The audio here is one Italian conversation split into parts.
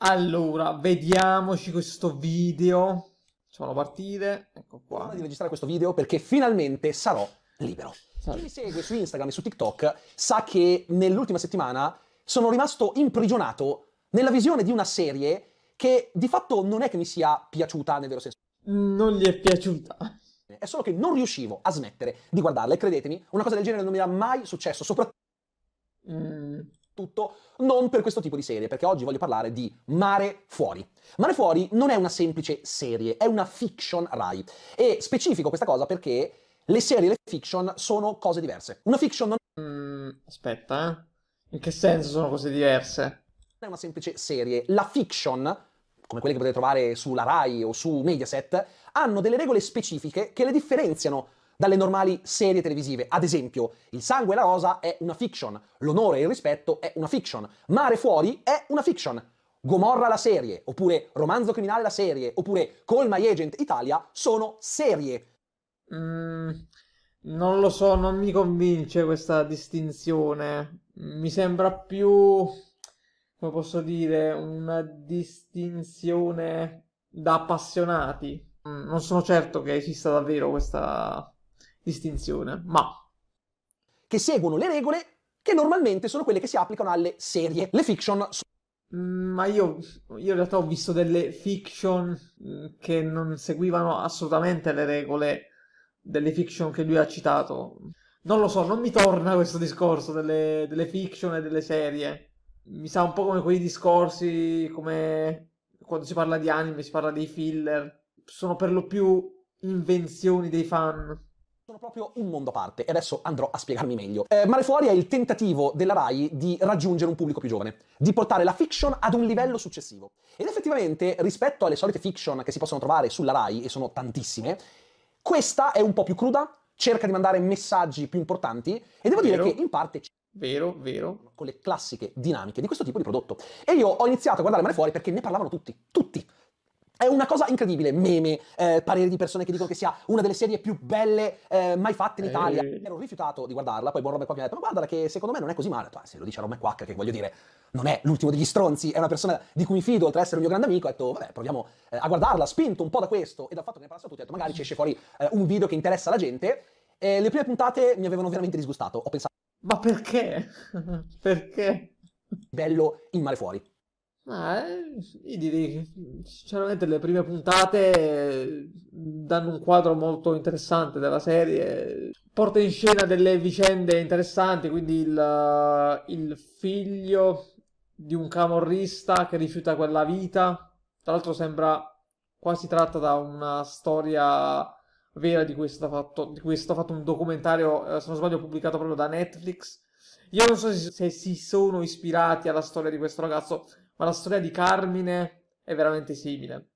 Allora, vediamoci questo video. Facciamolo partire. Ecco qua. di registrare questo video perché finalmente sarò libero. Chi mi segue su Instagram e su TikTok sa che nell'ultima settimana sono rimasto imprigionato nella visione di una serie che di fatto non è che mi sia piaciuta nel vero senso. Non gli è piaciuta. È solo che non riuscivo a smettere di guardarla e credetemi, una cosa del genere non mi era mai successo, soprattutto Mm. Non per questo tipo di serie, perché oggi voglio parlare di Mare Fuori. Mare Fuori non è una semplice serie, è una fiction Rai. E specifico questa cosa perché le serie e le fiction sono cose diverse. Una fiction non Mm, aspetta, eh. In che senso sono cose diverse? è una semplice serie. La fiction, come quelle che potete trovare sulla Rai o su Mediaset, hanno delle regole specifiche che le differenziano dalle normali serie televisive. Ad esempio, Il sangue e la rosa è una fiction, L'onore e il rispetto è una fiction, Mare fuori è una fiction. Gomorra la serie, oppure Romanzo criminale la serie, oppure Call My Agent Italia sono serie. Mm, non lo so, non mi convince questa distinzione. Mi sembra più, come posso dire, una distinzione da appassionati. Mm, Non sono certo che esista davvero questa distinzione, ma che seguono le regole che normalmente sono quelle che si applicano alle serie. Le fiction Mm, Ma io, io in realtà ho visto delle fiction mm, che non seguivano assolutamente le regole delle fiction che lui ha citato. Non lo so, non mi torna questo discorso delle, delle fiction e delle serie. Mi sa un po' come quei discorsi, come quando si parla di anime, si parla dei filler. Sono per lo più invenzioni dei fan. Sono proprio un mondo a parte e adesso andrò a spiegarmi meglio. Eh, Mare Fuori è il tentativo della RAI di raggiungere un pubblico più giovane, di portare la fiction ad un livello successivo. Ed effettivamente, rispetto alle solite fiction che si possono trovare sulla RAI, e sono tantissime, questa è un po' più cruda, cerca di mandare messaggi più importanti e devo dire Vero. che in parte Vero, vero. con le classiche dinamiche di questo tipo di prodotto. E io ho iniziato a guardare Mare Fuori perché ne parlavano tutti, tutti. È una cosa incredibile, meme, eh, pareri di persone che dicono che sia una delle serie più belle eh, mai fatte in Eh. Italia. Ero rifiutato di guardarla, poi Borrobe qua mi ha detto, ma guardala che secondo me non è così male. "Ah, se lo dice Romme Quack, che voglio dire, non è l'ultimo degli stronzi, è una persona di cui mi fido, oltre ad essere un mio grande amico. Ho detto, vabbè, proviamo eh, a guardarla, spinto un po' da questo e dal fatto che ne parlassero tutti, ho detto, magari ci esce fuori eh, un video che interessa la gente. E le prime puntate mi avevano veramente disgustato. Ho pensato, Ma perché? Perché? bello in Mare Fuori. Ah, eh, io direi che sinceramente le prime puntate eh, danno un quadro molto interessante della serie, porta in scena delle vicende interessanti, quindi il, il figlio di un camorrista che rifiuta quella vita, tra l'altro sembra quasi tratta da una storia vera di stato fatto, di stato fatto un documentario, eh, se non sbaglio pubblicato proprio da Netflix. Io non so se, se si sono ispirati alla storia di questo ragazzo, ma la storia di Carmine è veramente simile.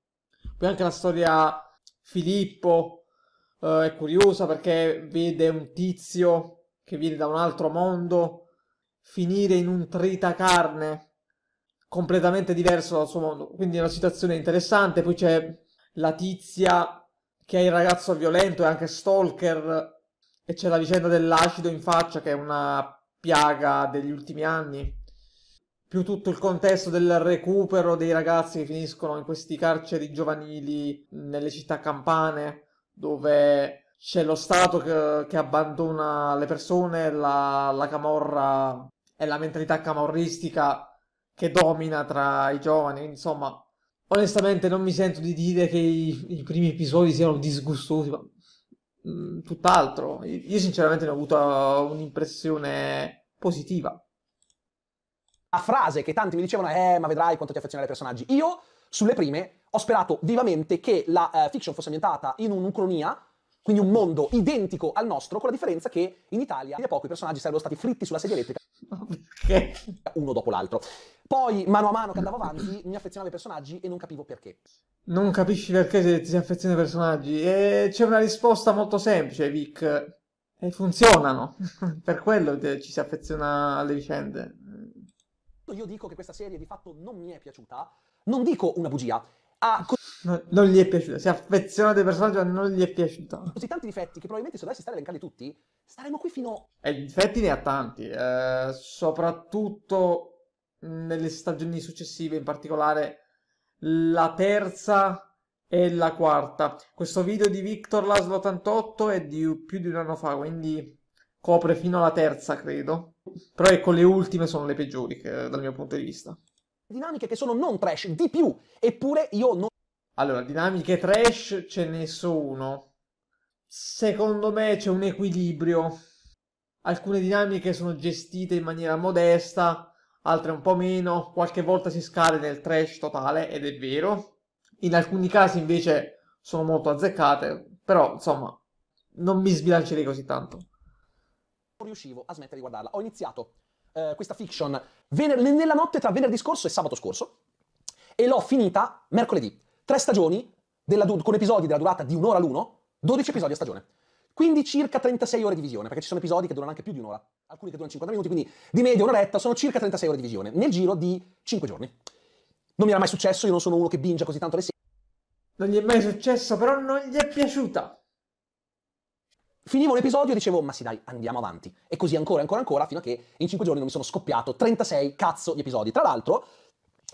Poi anche la storia Filippo eh, è curiosa perché vede un tizio che viene da un altro mondo finire in un tritacarne completamente diverso dal suo mondo. Quindi è una situazione interessante. Poi c'è la tizia che è il ragazzo violento e anche stalker e c'è la vicenda dell'acido in faccia che è una piaga degli ultimi anni più tutto il contesto del recupero dei ragazzi che finiscono in questi carceri giovanili nelle città campane, dove c'è lo Stato che, che abbandona le persone, la, la camorra e la mentalità camorristica che domina tra i giovani. Insomma, onestamente non mi sento di dire che i, i primi episodi siano disgustosi, ma mm, tutt'altro. Io sinceramente ne ho avuto un'impressione positiva la frase che tanti mi dicevano eh, ma vedrai quanto ti affezioni ai personaggi. Io, sulle prime, ho sperato vivamente che la eh, fiction fosse ambientata in un'ucronia, quindi un mondo identico al nostro, con la differenza che in Italia, a poco, i personaggi sarebbero stati fritti sulla sedia elettrica, uno dopo l'altro. Poi, mano a mano che andavo avanti, mi affezionavo ai personaggi e non capivo perché. Non capisci perché ti si affezioni ai personaggi. E c'è una risposta molto semplice, Vic. E funzionano. per quello ci si affeziona alle vicende. Io dico che questa serie di fatto non mi è piaciuta, non dico una bugia, ha No- non gli è piaciuta. Si affeziona dei personaggi, ma non gli è piaciuta. così tanti difetti che probabilmente se dovessi stare elencarli tutti, staremo qui fino E di difetti ne ha tanti. eh, soprattutto nelle stagioni successive, in particolare la terza e la quarta. Questo video di Victor Laszlo 88 è di più di un anno fa, quindi copre fino alla terza, credo. Però ecco, le ultime sono le peggiori che, dal mio punto di vista. Dinamiche che sono non trash, di più, eppure io non... Allora, dinamiche trash ce ne sono. Secondo me c'è un equilibrio. Alcune dinamiche sono gestite in maniera modesta, altre un po' meno. Qualche volta si scade nel trash totale, ed è vero. In alcuni casi invece sono molto azzeccate, però insomma, non mi sbilancerei così tanto. Non riuscivo a smettere di guardarla. Ho iniziato eh, questa fiction vener- nella notte tra venerdì scorso e sabato scorso e l'ho finita mercoledì. Tre stagioni du- con episodi della durata di un'ora l'uno 12 episodi a stagione. Quindi circa 36 ore di visione, perché ci sono episodi che durano anche più di un'ora, alcuni che durano 50 minuti, quindi di media un'oretta, sono circa 36 ore di visione, nel giro di 5 giorni. Non mi era mai successo, io non sono uno che binge così tanto le serie. Non gli è mai successo, però non gli è piaciuta. Finivo un episodio e dicevo, ma sì dai, andiamo avanti. E così ancora, ancora, ancora, fino a che in 5 giorni non mi sono scoppiato 36 cazzo di episodi. Tra l'altro,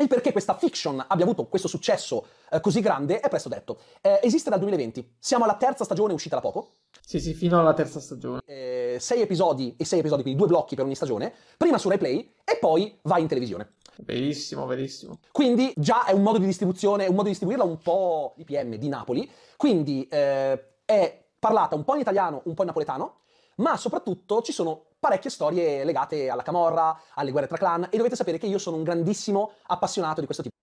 il perché questa fiction abbia avuto questo successo eh, così grande è presto detto. Eh, esiste dal 2020, siamo alla terza stagione uscita da poco. Sì, sì, fino alla terza stagione. Eh, sei episodi e sei episodi, quindi due blocchi per ogni stagione, prima su Replay e poi vai in televisione. Verissimo, verissimo. Quindi già è un modo di distribuzione, un modo di distribuirla un po' IPM di Napoli, quindi eh, è parlata un po' in italiano, un po' in napoletano, ma soprattutto ci sono parecchie storie legate alla camorra, alle guerre tra clan e dovete sapere che io sono un grandissimo appassionato di questo tipo.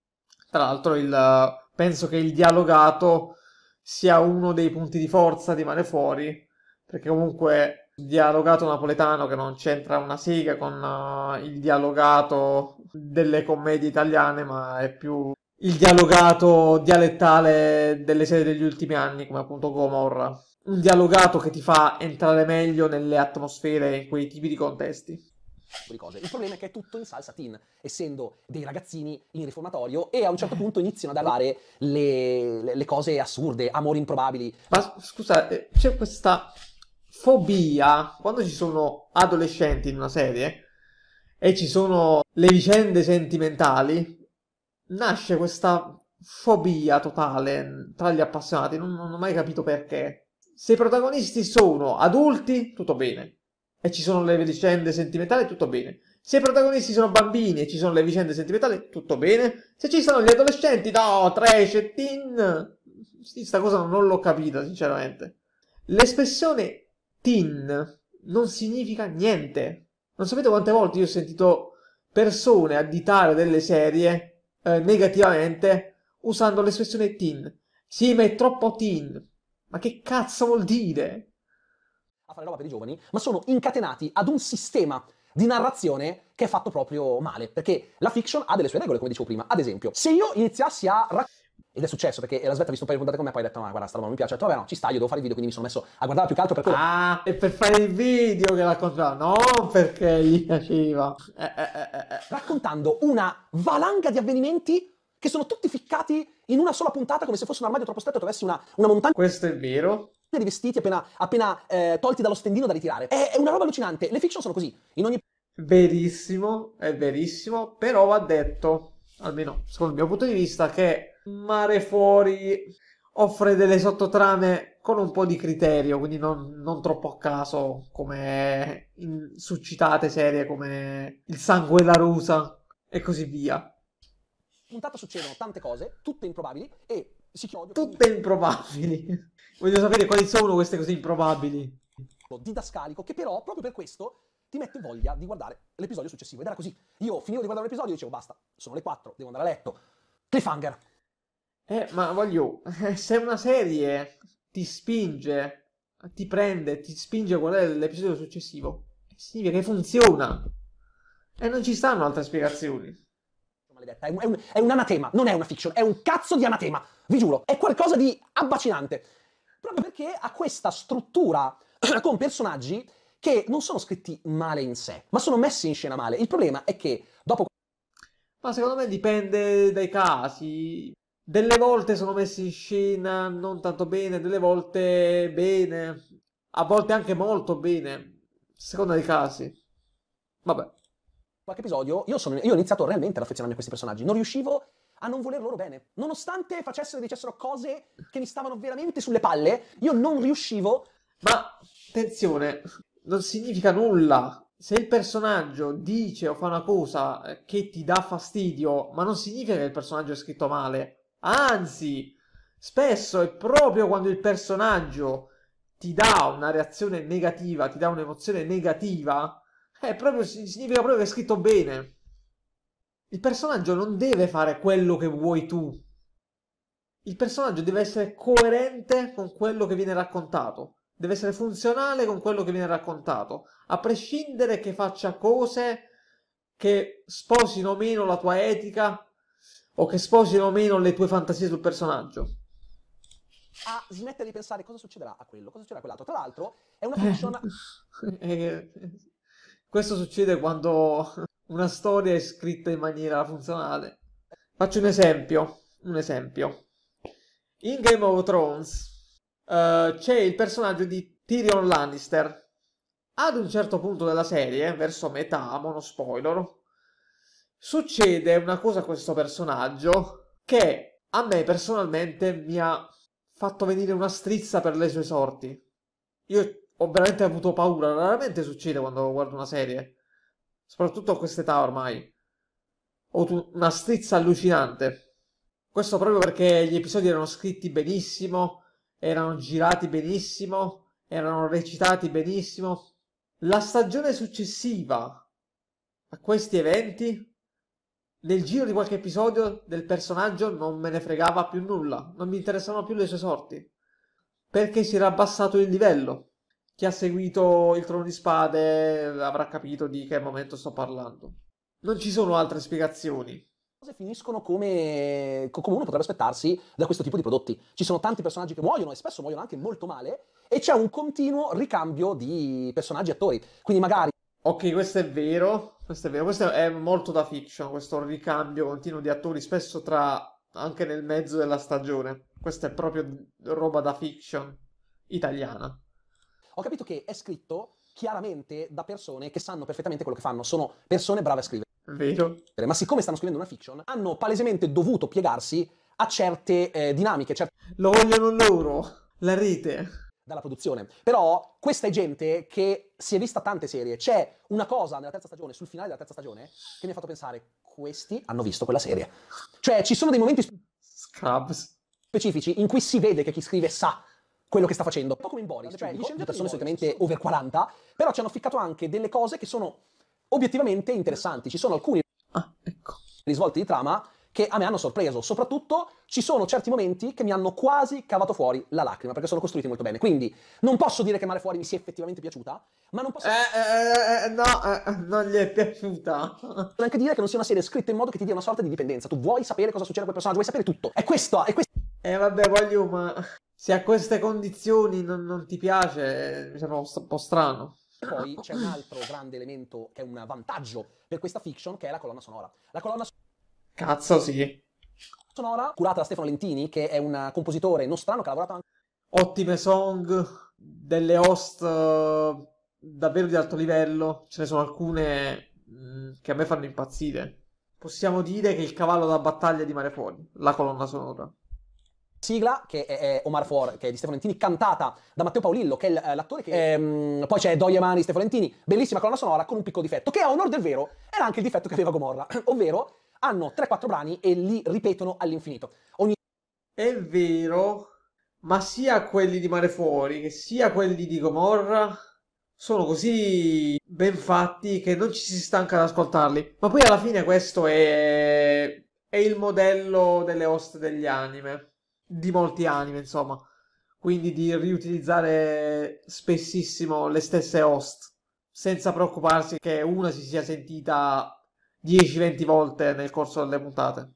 Tra l'altro il, penso che il dialogato sia uno dei punti di forza di Mare Fuori, perché comunque il dialogato napoletano che non c'entra una sega con uh, il dialogato delle commedie italiane, ma è più il dialogato dialettale delle serie degli ultimi anni, come appunto Gomorra un dialogato che ti fa entrare meglio nelle atmosfere in quei tipi di contesti. Il problema è che è tutto in salsa teen, essendo dei ragazzini in riformatorio e a un certo punto iniziano ad arrivare le, le, le cose assurde, amori improbabili. Ma scusa, eh, c'è questa fobia quando ci sono adolescenti in una serie e ci sono le vicende sentimentali, nasce questa fobia totale tra gli appassionati, non, non ho mai capito perché. Se i protagonisti sono adulti, tutto bene. E ci sono le vicende sentimentali, tutto bene. Se i protagonisti sono bambini e ci sono le vicende sentimentali, tutto bene. Se ci sono gli adolescenti, no, trash e teen. Questa cosa non l'ho capita, sinceramente. L'espressione teen non significa niente. Non sapete quante volte io ho sentito persone additare delle serie eh, negativamente usando l'espressione teen. Sì, ma è troppo teen. Ma che cazzo vuol dire? A fare roba per i giovani, ma sono incatenati ad un sistema di narrazione che è fatto proprio male, perché la fiction ha delle sue regole, come dicevo prima. Ad esempio, se io iniziassi a raccontare ed è successo perché la Svetta ha visto un paio di puntate con me e poi ha detto: Ma guarda, sta roba mi piace. Ho detto: Vabbè, no, ci sta, io devo fare il video. Quindi mi sono messo a guardare più che altro per quello. Ah, è per fare il video che raccontava, non perché gli piaceva. Eh, eh, eh, eh, raccontando una valanga di avvenimenti che sono tutti ficcati in una sola puntata come se fosse un armadio troppo stretto e avessi una, una montagna. Questo è vero. Di vestiti appena, appena eh, tolti dallo stendino da ritirare. È, è una roba allucinante. Le fiction sono così. In ogni. Verissimo, è verissimo. Però va detto, almeno secondo il mio punto di vista, che Mare Fuori offre delle sottotrame con un po' di criterio, quindi non, non troppo a caso come in suscitate serie come Il sangue e la rusa e così via puntata succedono tante cose, tutte improbabili, e si chiude... Tutte quindi... improbabili! Voglio sapere quali sono queste cose improbabili. Didascalico, che però, proprio per questo, ti mette voglia di guardare l'episodio successivo. Ed era così. Io finivo di guardare un episodio e dicevo, basta, sono le 4, devo andare a letto. Cliffhanger. Eh, ma voglio... Se una serie ti spinge, ti prende, ti spinge a guardare l'episodio successivo, significa che funziona. E non ci stanno altre spiegazioni maledetta. È un, è, un, è un, anatema, non è una fiction, è un cazzo di anatema, vi giuro. È qualcosa di abbacinante. Proprio perché ha questa struttura con personaggi che non sono scritti male in sé, ma sono messi in scena male. Il problema è che dopo... Ma secondo me dipende dai casi. Delle volte sono messi in scena non tanto bene, delle volte bene, a volte anche molto bene, secondo i casi. Vabbè. Qualche episodio io, sono, io ho iniziato realmente ad affezionarmi a questi personaggi. Non riuscivo a non voler loro bene. Nonostante facessero e dicessero cose che mi stavano veramente sulle palle, io non riuscivo. Ma attenzione, non significa nulla. Se il personaggio dice o fa una cosa che ti dà fastidio, ma non significa che il personaggio è scritto male. Anzi, spesso è proprio quando il personaggio ti dà una reazione negativa, ti dà un'emozione negativa, è proprio, significa proprio che è scritto bene. Il personaggio non deve fare quello che vuoi tu. Il personaggio deve essere coerente con quello che viene raccontato. Deve essere funzionale con quello che viene raccontato. A prescindere che faccia cose che sposino o meno la tua etica o che sposino o meno le tue fantasie sul personaggio. A smettere di pensare cosa succederà a quello, cosa succederà a quell'altro. Tra l'altro, è una fiction. Questo succede quando una storia è scritta in maniera funzionale. Faccio un esempio. Un esempio. In Game of Thrones uh, c'è il personaggio di Tyrion Lannister. Ad un certo punto della serie, verso metà, mono spoiler, succede una cosa a questo personaggio che a me personalmente mi ha fatto venire una strizza per le sue sorti. Io ho veramente avuto paura, raramente succede quando guardo una serie soprattutto a quest'età ormai. Ho una strizza allucinante. Questo proprio perché gli episodi erano scritti benissimo, erano girati benissimo, erano recitati benissimo. La stagione successiva a questi eventi, nel giro di qualche episodio del personaggio non me ne fregava più nulla, non mi interessavano più le sue sorti, perché si era abbassato il livello chi ha seguito il Trono di Spade avrà capito di che momento sto parlando. Non ci sono altre spiegazioni cose finiscono come, come, uno potrebbe aspettarsi da questo tipo di prodotti. Ci sono tanti personaggi che muoiono e spesso muoiono anche molto male e c'è un continuo ricambio di personaggi e attori. Quindi magari... Ok, questo è vero, questo è vero, questo è molto da fiction, questo ricambio continuo di attori, spesso tra anche nel mezzo della stagione. Questa è proprio roba da fiction italiana ho capito che è scritto chiaramente da persone che sanno perfettamente quello che fanno, sono persone brave a scrivere. Vero. Ma siccome stanno scrivendo una fiction, hanno palesemente dovuto piegarsi a certe eh, dinamiche. Certe... Lo vogliono loro, la rete. Dalla produzione. Però questa è gente che si è vista tante serie. C'è una cosa nella terza stagione, sul finale della terza stagione, che mi ha fatto pensare, questi hanno visto quella serie. Cioè, ci sono dei momenti Scrubs. specifici in cui si vede che chi scrive sa quello che sta facendo. Un po' come in Boris, cioè gli sceneggiatori sono solitamente over 40, però ci hanno ficcato anche delle cose che sono obiettivamente interessanti. Ci sono alcuni ah, ecco. risvolti di trama che a me hanno sorpreso. Soprattutto ci sono certi momenti che mi hanno quasi cavato fuori la lacrima, perché sono costruiti molto bene. Quindi non posso dire che Mare Fuori mi sia effettivamente piaciuta, ma non posso... Eh, eh, eh no, eh, non gli è piaciuta. Neanche dire che non sia una serie scritta in modo che ti dia una sorta di dipendenza. Tu vuoi sapere cosa succede a quel personaggio, vuoi sapere tutto. È questo, è questo. Eh vabbè, voglio, ma se a queste condizioni non, non ti piace, mi sembra un po' strano. Poi c'è un altro grande elemento che è un vantaggio per questa fiction, che è la colonna sonora. La colonna Cazzo, sì. sonora, curata da Stefano Lentini, che è un compositore nostrano che ha lavorato anche... Ottime song, delle host uh, davvero di alto livello. Ce ne sono alcune mh, mm, che a me fanno impazzire. Possiamo dire che il cavallo da battaglia di Mare Fuori, la colonna sonora sigla che è, Omar For, che è di Stefano Lentini, cantata da Matteo Paolillo, che è l'attore che... Ehm, poi c'è Doia Mani, Stefano Lentini, bellissima colonna sonora con un piccolo difetto, che a onore del vero era anche il difetto che aveva Gomorra, ovvero hanno 3-4 brani e li ripetono all'infinito. Ogni... È vero, ma sia quelli di Mare Fuori che sia quelli di Gomorra sono così ben fatti che non ci si stanca ad ascoltarli. Ma poi alla fine questo è, è il modello delle host degli anime di molti anime, insomma. Quindi di riutilizzare spessissimo le stesse host, senza preoccuparsi che una si sia sentita 10-20 volte nel corso delle puntate.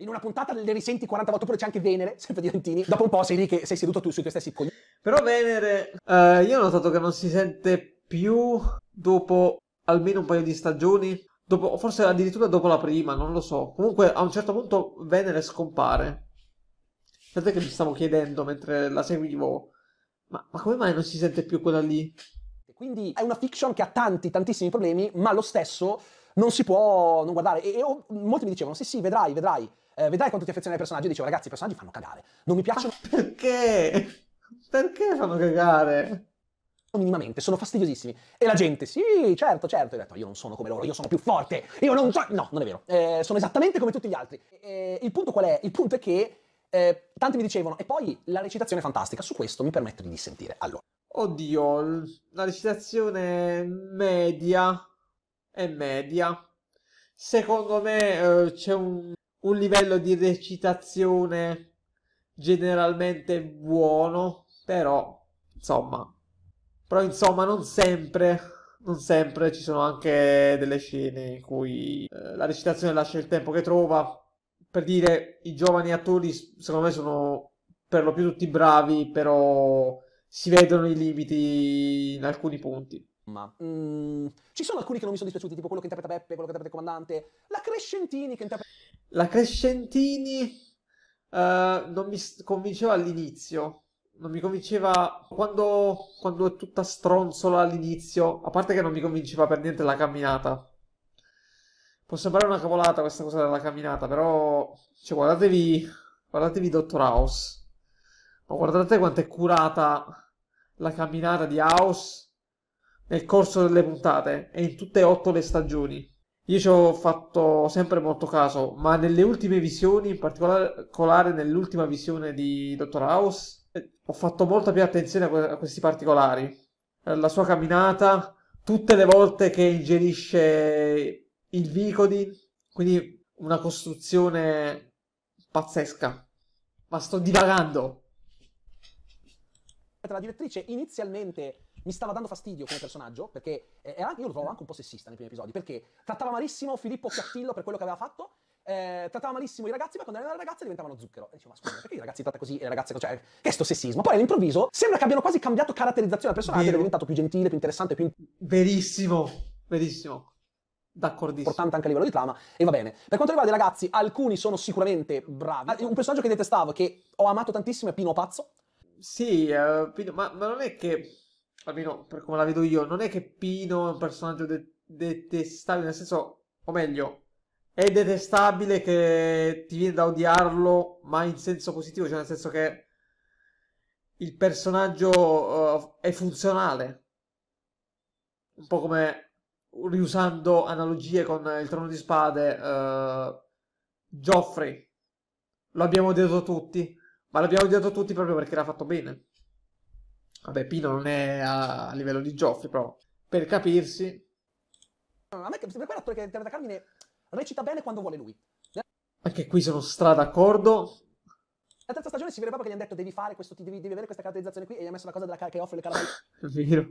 In una puntata le risenti 40 volte, oppure c'è anche Venere, sempre di Lentini. Dopo un po' sei lì che sei seduto tu sui tuoi stessi coglioni. Però Venere, eh, io ho notato che non si sente più dopo almeno un paio di stagioni. Dopo, forse addirittura dopo la prima, non lo so. Comunque a un certo punto Venere scompare. Tant'è che mi stavo chiedendo mentre la seguivo, ma, ma come mai non si sente più quella lì? Quindi è una fiction che ha tanti, tantissimi problemi, ma lo stesso non si può non guardare. E, e oh, molti mi dicevano, sì sì, vedrai, vedrai, eh, vedrai quanto ti affezioni ai personaggi. Io dicevo, ragazzi, i personaggi fanno cagare, non mi piacciono Perché? Perché fanno cagare? minimamente, sono fastidiosissimi. E la gente, sì, certo, certo. Detto, io non sono come loro, io sono più forte, io non so... No, non è vero, eh, sono esattamente come tutti gli altri. Eh, il punto qual è? Il punto è che eh, tanti mi dicevano, e poi la recitazione è fantastica, su questo mi permetto di dissentire. Allora, Oddio, la recitazione media è media. Secondo me eh, c'è un, un livello di recitazione generalmente buono, però insomma, però insomma non sempre, non sempre ci sono anche delle scene in cui eh, la recitazione lascia il tempo che trova. Per dire, i giovani attori secondo me sono per lo più tutti bravi, però si vedono i limiti in alcuni punti. ma, mm, ci sono alcuni che non mi sono dispiaciuti, tipo quello che interpreta Beppe, quello che interpreta il comandante, la Crescentini che interpreta... La Crescentini eh, non mi convinceva all'inizio, non mi convinceva quando, quando è tutta stronzola all'inizio, a parte che non mi convinceva per niente la camminata. Può sembrare una cavolata questa cosa della camminata, però cioè, guardatevi, guardatevi Dottor House, ma guardate quanto è curata la camminata di House nel corso delle puntate e in tutte e otto le stagioni. Io ci ho fatto sempre molto caso, ma nelle ultime visioni, in particolare nell'ultima visione di Dottor House, ho fatto molta più attenzione a, que- a questi particolari. La sua camminata, tutte le volte che ingerisce il Vicodin, quindi una costruzione pazzesca. Ma sto divagando. la direttrice inizialmente mi stava dando fastidio come personaggio, perché eh, era- io lo trovo anche un po' sessista nei primi episodi, perché trattava malissimo Filippo Chiattillo per quello che aveva fatto, eh, trattava malissimo i ragazzi, ma quando erano ragazze diventavano zucchero. E dicevo, ma scusa, perché i ragazzi tratta così e le ragazze? Cioè, che è sto sessismo? Poi all'improvviso sembra che abbiano quasi cambiato caratterizzazione al personaggio, ed è diventato più gentile, più interessante, più Verissimo, verissimo. D'accordissimo. importante anche a livello di trama, e va bene. Per quanto riguarda i ragazzi, alcuni sono sicuramente bravi. Ah, Un personaggio che detestavo, che ho amato tantissimo, è Pino Pazzo. Sì, eh, Pino- ma, ma non è che, almeno per come la vedo io, non è che Pino è un personaggio de- detestabile, nel senso, o meglio, è detestabile che ti viene da odiarlo, ma in senso positivo, cioè nel senso che il personaggio eh, è funzionale. Un po' come riusando analogie con il Trono di Spade, eh, Joffrey. Lo abbiamo odiato tutti, ma l'abbiamo odiato tutti proprio perché era fatto bene. Vabbè, Pino non è a, a livello di Joffrey, però per capirsi, A me, per quell'attore che interpreta Carmine, recita bene quando vuole lui. anche qui sono stra d'accordo. La terza stagione si vede proprio che gli hanno detto devi fare questo, devi, devi avere questa caratterizzazione qui e gli ha messo la cosa della che offre le caramelle. È vero.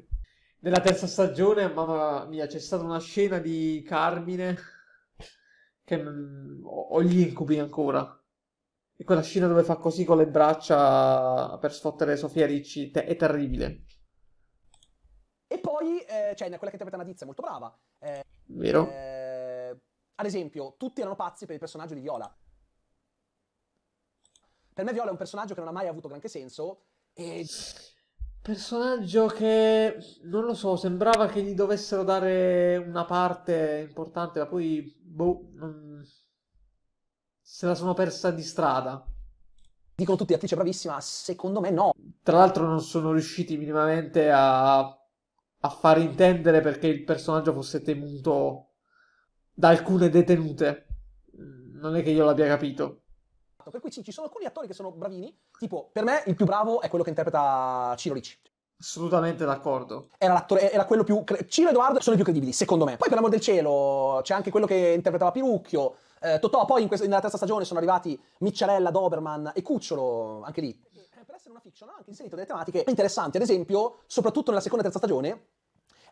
Nella terza stagione, mamma mia, c'è stata una scena di Carmine che mm, ho gli incubi ancora. E quella scena dove fa così con le braccia per sfottere Sofia Ricci te- è terribile, E poi, eh, cioè, quella che interpreta Nadizia è molto brava. Eh, vero? eh, ad esempio, tutti erano pazzi per il personaggio di Viola. Per me Viola è un personaggio che non ha mai avuto granché senso e Personaggio che non lo so, sembrava che gli dovessero dare una parte importante, ma poi boh, non- se la sono persa di strada. dicono tutti attrice bravissima, secondo me no. Tra l'altro non sono riusciti minimamente a, a far intendere perché il personaggio fosse temuto da alcune detenute. Non è che io l'abbia capito. Per cui sì, ci sono alcuni attori che sono bravini, tipo, per me il più bravo è quello che interpreta Ciro Ricci. Assolutamente d'accordo. Era, l'attore, era quello più. Ciro e Edoardo sono i più credibili, secondo me. Poi, per l'amor del cielo, c'è anche quello che interpretava Pirucchio. eh, Totò, poi in questa- nella terza stagione sono arrivati Micciarella, Doberman e Cucciolo, anche lì. Eh, Per essere una fiction ha anche inserito delle tematiche interessanti, ad esempio, soprattutto nella seconda e terza stagione,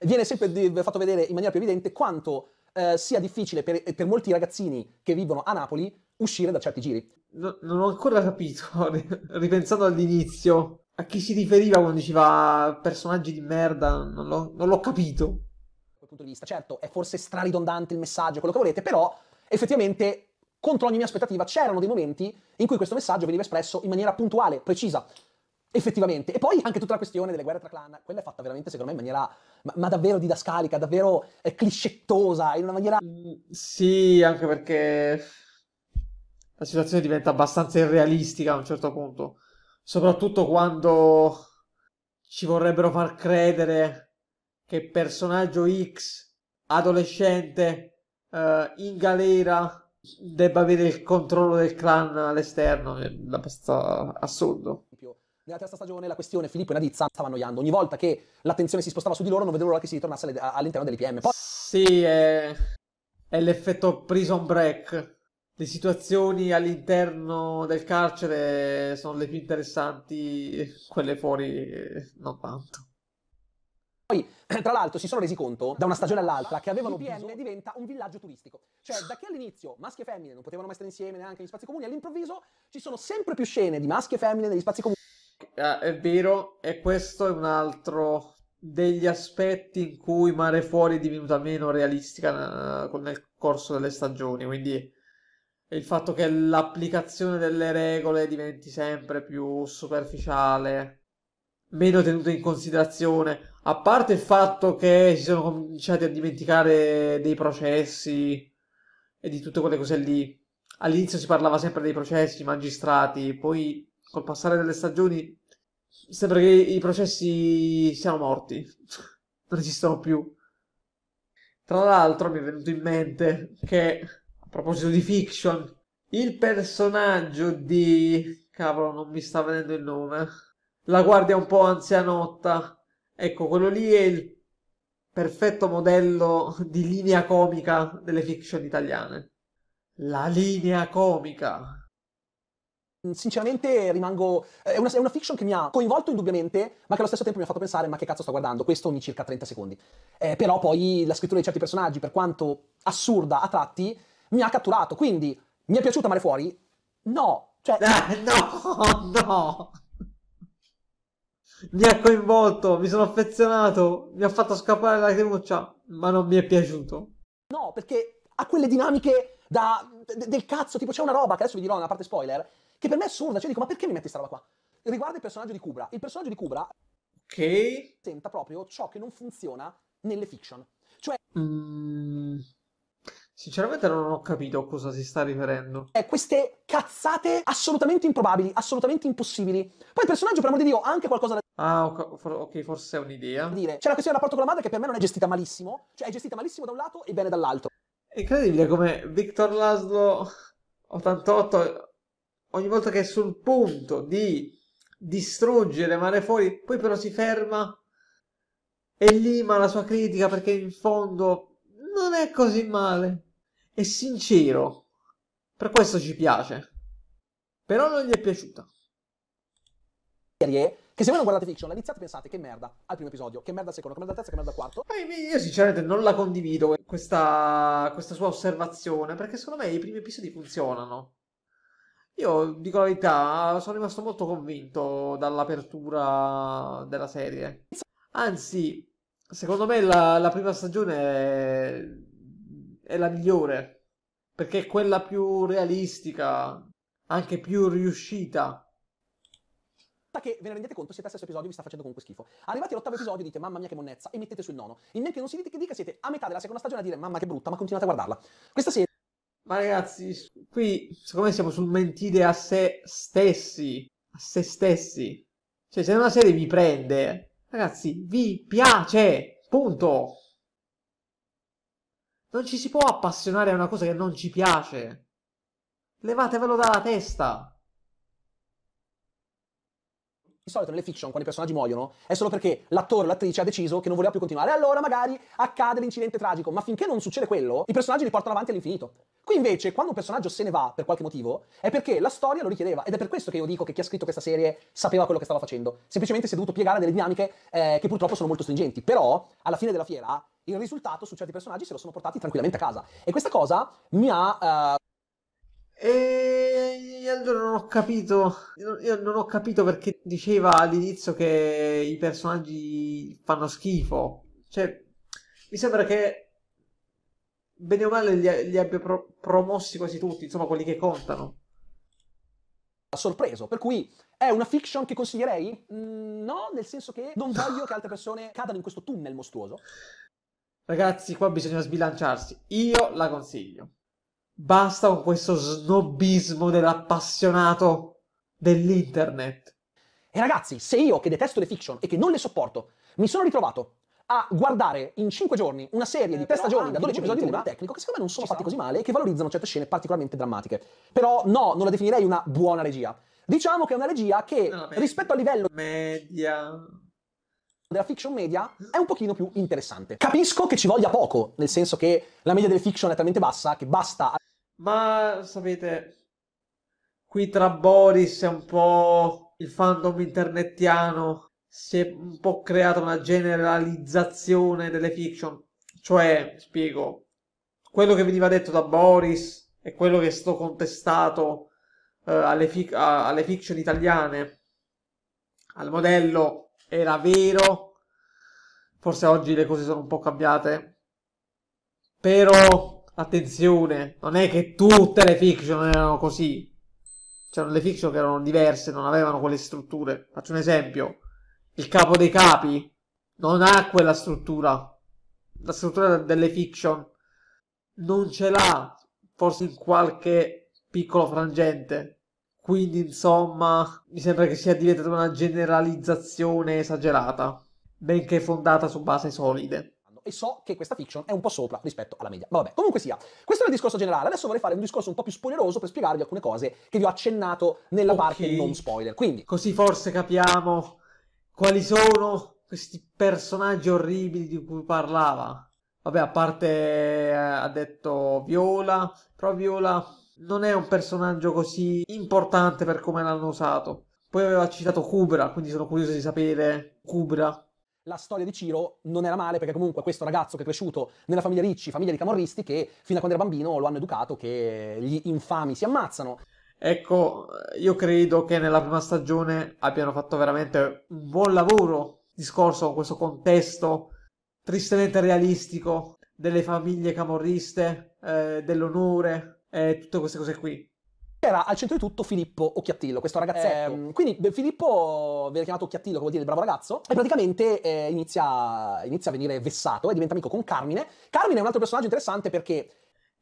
viene sempre fatto vedere in maniera più evidente quanto eh, sia difficile per, per molti ragazzini che vivono a Napoli uscire da certi giri. No- non ho ancora capito, ripensando all'inizio, a chi si riferiva quando diceva personaggi di merda, non l'ho non l'ho capito. Da quel punto di vista. Certo, è forse straridondante il messaggio, quello che volete, però effettivamente contro ogni mia aspettativa c'erano dei momenti in cui questo messaggio veniva espresso in maniera puntuale, precisa. effettivamente. E poi anche tutta la questione delle guerre tra clan, quella è fatta veramente, secondo me, in maniera, ma, ma davvero didascalica, davvero eh, clichettosa, in una maniera... Mm, sì, anche perché la situazione diventa abbastanza irrealistica a un certo punto, soprattutto quando ci vorrebbero far credere che personaggio X, adolescente, eh, in galera, debba avere il controllo del clan all'esterno, è abbastanza assurdo. Nella terza stagione la questione Filippo e Nadizza stava annoiando. Ogni volta che l'attenzione si spostava su di loro non vedevo l'ora che si ritornasse all'interno dell'IPM. Poi... Sì, è... è l'effetto prison break. Le situazioni all'interno del carcere sono le più interessanti, quelle fuori non tanto. Poi, tra l'altro, si sono resi conto da una stagione all'altra che avevano BM diventa un villaggio turistico. Cioè, da che all'inizio maschi e femmine non potevano mai stare insieme neanche negli spazi comuni, all'improvviso ci sono sempre più scene di maschi e femmine negli spazi comuni. Ah, è vero, e questo è un altro degli aspetti in cui Mare Fuori è divenuta meno realistica eh, nel corso delle stagioni, quindi il fatto che l'applicazione delle regole diventi sempre più superficiale, meno tenuta in considerazione, a parte il fatto che si sono cominciati a dimenticare dei processi e di tutte quelle cose lì. All'inizio si parlava sempre dei processi, magistrati, poi col passare delle stagioni sembra che i processi siano morti, non esistono più. Tra l'altro mi è venuto in mente che, a proposito di fiction, il personaggio di... cavolo, non mi sta venendo il nome. La guardia un po' anzianotta. Ecco, quello lì è il perfetto modello di linea comica delle fiction italiane. La linea comica. Sinceramente rimango... È una, è una, fiction che mi ha coinvolto indubbiamente, ma che allo stesso tempo mi ha fatto pensare ma che cazzo sto guardando? Questo ogni circa 30 secondi. Eh, però poi la scrittura di certi personaggi, per quanto assurda a tratti, mi ha catturato. Quindi mi è piaciuta Mare Fuori? No. Cioè... Eh, no, no. Mi ha coinvolto, mi sono affezionato, mi ha fatto scappare la lacrimuccia, ma non mi è piaciuto. No, perché ha quelle dinamiche da, del cazzo, tipo c'è una roba, che adesso vi dirò nella parte spoiler, che per me è assurda. Cioè dico, ma perché mi metti questa roba qua? Riguarda il personaggio di Kubra. Il personaggio di Kubra che senta proprio ciò che non funziona nelle fiction. Cioè... Mm, sinceramente non ho capito a cosa si sta riferendo. È queste cazzate assolutamente improbabili, assolutamente impossibili. Poi il personaggio, per amor di Dio, ha anche qualcosa da Ah, ok, forse è un'idea. Dire. C'è la questione del rapporto con la madre che per me non è gestita malissimo. Cioè è gestita malissimo da un lato e bene dall'altro. È incredibile come Victor Laszlo 88 ogni volta che è sul punto di distruggere Mare Fuori, poi però si ferma e lima la sua critica perché in fondo non è così male. È sincero. Per questo ci piace. Però non gli è piaciuta. Serie che se voi non guardate fiction, iniziate pensate che merda al primo episodio, che merda al secondo, che merda al terzo, che merda al quarto. Io sinceramente non la condivido questa, questa sua osservazione perché secondo me i primi episodi funzionano. Io dico la verità, sono rimasto molto convinto dall'apertura della serie. Anzi, secondo me la, la prima stagione è, la migliore, perché è quella più realistica, anche più riuscita. Che ve ne rendete conto, siete al sesto episodio, vi sta facendo comunque schifo. Arrivati all'ottavo episodio dite mamma mia che monnezza e mettete sul nono. In men che non si dite che dica siete a metà della seconda stagione a dire mamma che brutta, ma continuate a guardarla. Questa serie ma ragazzi, qui secondo me siamo sul mentire a se stessi. A se stessi. Cioè, se una serie vi prende, ragazzi, vi piace. Punto. Non ci si può appassionare a una cosa che non ci piace. Levatevelo dalla testa di solito nelle fiction, quando i personaggi muoiono, è solo perché l'attore o l'attrice ha deciso che non voleva più continuare. Allora magari accade l'incidente tragico, ma finché non succede quello, i personaggi li portano avanti all'infinito. Qui invece, quando un personaggio se ne va per qualche motivo, è perché la storia lo richiedeva. Ed è per questo che io dico che chi ha scritto questa serie sapeva quello che stava facendo. Semplicemente si è dovuto piegare delle dinamiche eh, che purtroppo sono molto stringenti. Però, alla fine della fiera, il risultato su certi personaggi se lo sono portati tranquillamente a casa. E questa cosa mi ha... Uh, e allora non ho capito. Io non ho capito perché diceva all'inizio che i personaggi fanno schifo. Cioè, mi sembra che bene o male li, li abbia pro- promossi quasi tutti, insomma, quelli che contano. sorpreso. Per cui è una fiction che consiglierei? Mm, no, nel senso che non voglio che altre persone cadano in questo tunnel mostruoso. Ragazzi, qua bisogna sbilanciarsi. Io la consiglio. Basta con questo snobismo dell'appassionato dell'internet. E ragazzi, se io che detesto le fiction e che non le sopporto, mi sono ritrovato a guardare in 5 giorni una serie di tre stagioni da 12 episodi l'una, tecnico, che secondo me non sono fatti così male e che valorizzano certe scene particolarmente drammatiche. Però no, non la definirei una buona regia. Diciamo che è una regia che No, rispetto al livello Media. Della fiction media è un pochino più interessante. Capisco che ci voglia poco, nel senso che la media delle fiction è talmente bassa che basta Ma sapete, qui tra Boris e un po' il fandom internettiano si è un po' creata una generalizzazione delle fiction. Cioè, spiego, quello che veniva detto da Boris e quello che è stato contestato eh, alle, fic- a- alle fiction italiane al modello era vero. Forse oggi le cose sono un po' cambiate. Però, attenzione, non è che tutte le fiction erano così. C'erano le fiction che erano diverse, non avevano quelle strutture. Faccio un esempio. Il capo dei capi non ha quella struttura. La struttura delle fiction non ce l'ha, forse in qualche piccolo frangente. Quindi, insomma, mi sembra che sia diventata una generalizzazione esagerata, benché fondata su basi solide. e so che questa fiction è un po' sopra rispetto alla media. Ma vabbè, comunque sia, questo è il discorso generale. Adesso vorrei fare un discorso un po' più spoileroso per spiegarvi alcune cose che vi ho accennato nella Ok. parte non spoiler. Quindi, Così forse capiamo quali sono questi personaggi orribili di cui parlava. Vabbè, a parte eh, ha detto Viola, però Viola non è un personaggio così importante per come l'hanno usato. Poi aveva citato Kubra, quindi sono curioso di sapere Kubra. la storia di Ciro non era male perché comunque questo ragazzo che è cresciuto nella famiglia Ricci, famiglia di camorristi, che fino a quando era bambino lo hanno educato che gli infami si ammazzano. Ecco, io credo che nella prima stagione abbiano fatto veramente un buon lavoro discorso con questo contesto tristemente realistico delle famiglie camorriste, eh, dell'onore e tutte queste cose qui. Era al centro di tutto Filippo Occhiattillo, questo ragazzetto. Ehm, quindi Filippo viene chiamato Occhiattillo, che vuol dire il bravo ragazzo, e praticamente eh, inizia, inizia a venire vessato e diventa amico con Carmine. Carmine è un altro personaggio interessante perché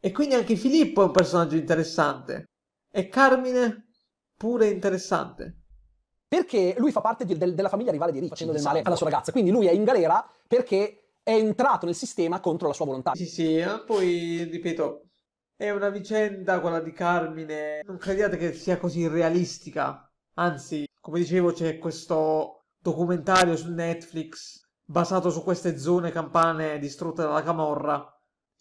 E quindi anche Filippo è un personaggio interessante. E Carmine pure interessante. perché lui fa parte di- del- della famiglia rivale di Ricci, facendo del male Esatto. alla sua ragazza. Quindi lui è in galera perché è entrato nel sistema contro la sua volontà. Sì, sì, eh, poi ripeto, è una vicenda quella di Carmine. Non crediate che sia così realistica. Anzi, come dicevo, c'è questo documentario su Netflix basato su queste zone campane distrutte dalla camorra,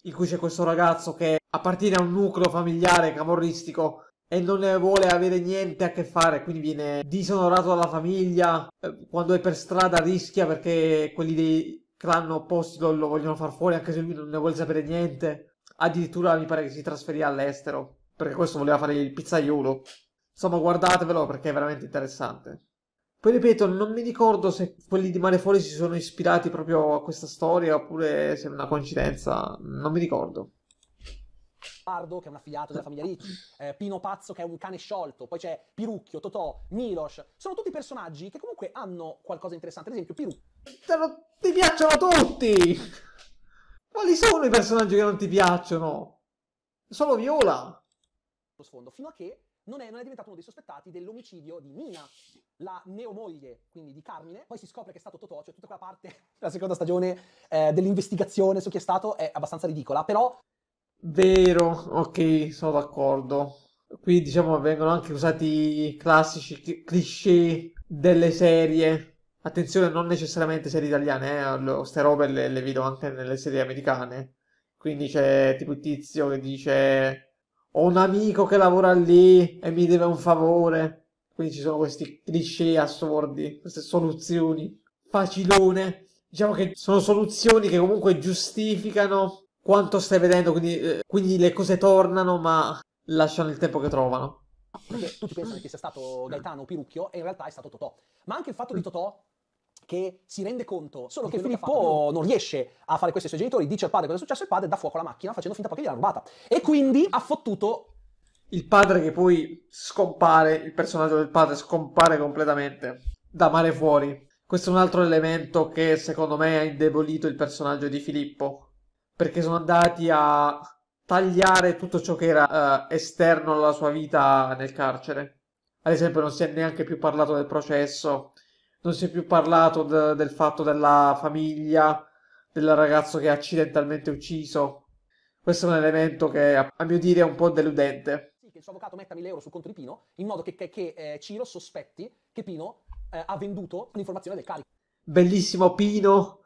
in cui c'è questo ragazzo che appartiene a un nucleo familiare camorristico e non ne vuole avere niente a che fare, quindi viene disonorato dalla famiglia. eh, Quando è per strada rischia perché quelli dei clan opposti lo, lo vogliono far fuori, anche se lui non ne vuole sapere niente. Addirittura mi pare che si trasferì all'estero, perché questo voleva fare il pizzaiolo. Insomma, guardatevelo perché è veramente interessante. Poi ripeto, non mi ricordo se quelli di Mare Fuori si sono ispirati proprio a questa storia oppure se è una coincidenza, non mi ricordo. Pardo, che è un affiliato della famiglia Ricci, eh, Pino Pazzo, che è un cane sciolto, poi c'è Pirucchio, Totò, Milos. Sono tutti personaggi che comunque hanno qualcosa di interessante. Ad esempio, Pirucchio ti piacciono tutti! Quali sono i personaggi che non ti piacciono? Solo Viola. lo sfondo, fino a che non è, non è diventato uno dei sospettati dell'omicidio di Nina, la neomoglie, quindi di Carmine. Poi si scopre che è stato Totò, cioè tutta quella parte della seconda stagione eh, dell'investigazione su chi è stato è abbastanza ridicola, però Vero, ok, sono d'accordo. Qui diciamo vengono anche usati i classici cli- cliché delle serie. Attenzione, non necessariamente serie italiane, eh, lo- ste robe le, le vedo anche nelle serie americane. Quindi c'è tipo il tizio che dice: Ho un amico che lavora lì e mi deve un favore. Quindi ci sono questi cliché assurdi, queste soluzioni facilone. Diciamo che sono soluzioni che comunque giustificano quanto stai vedendo, quindi, eh, quindi le cose tornano, ma lasciano il tempo che trovano. perché tutti pensano che sia stato Gaetano o Pirucchio e in realtà è stato Totò. Ma anche il fatto di Totò che si rende conto solo che quello che Filippo non riesce a fare questo ai suoi genitori, dice al padre cosa è successo, il padre dà fuoco alla macchina facendo finta poi che gliel'ha rubata. E quindi ha fottuto il padre che poi scompare, il personaggio del padre scompare completamente da mare fuori. Questo è un altro elemento che secondo me ha indebolito il personaggio di Filippo, perché sono andati a tagliare tutto ciò che era uh, esterno alla sua vita nel carcere. Ad esempio non si è neanche più parlato del processo, non si è più parlato de- del fatto della famiglia, del ragazzo che ha accidentalmente ucciso. Questo è un elemento che a, mio dire è un po' deludente. Sì, che il suo avvocato metta 1000 euro sul conto di Pino, in modo che, che, che eh, Ciro sospetti che Pino eh, ha venduto l'informazione del carico. Bellissimo Pino,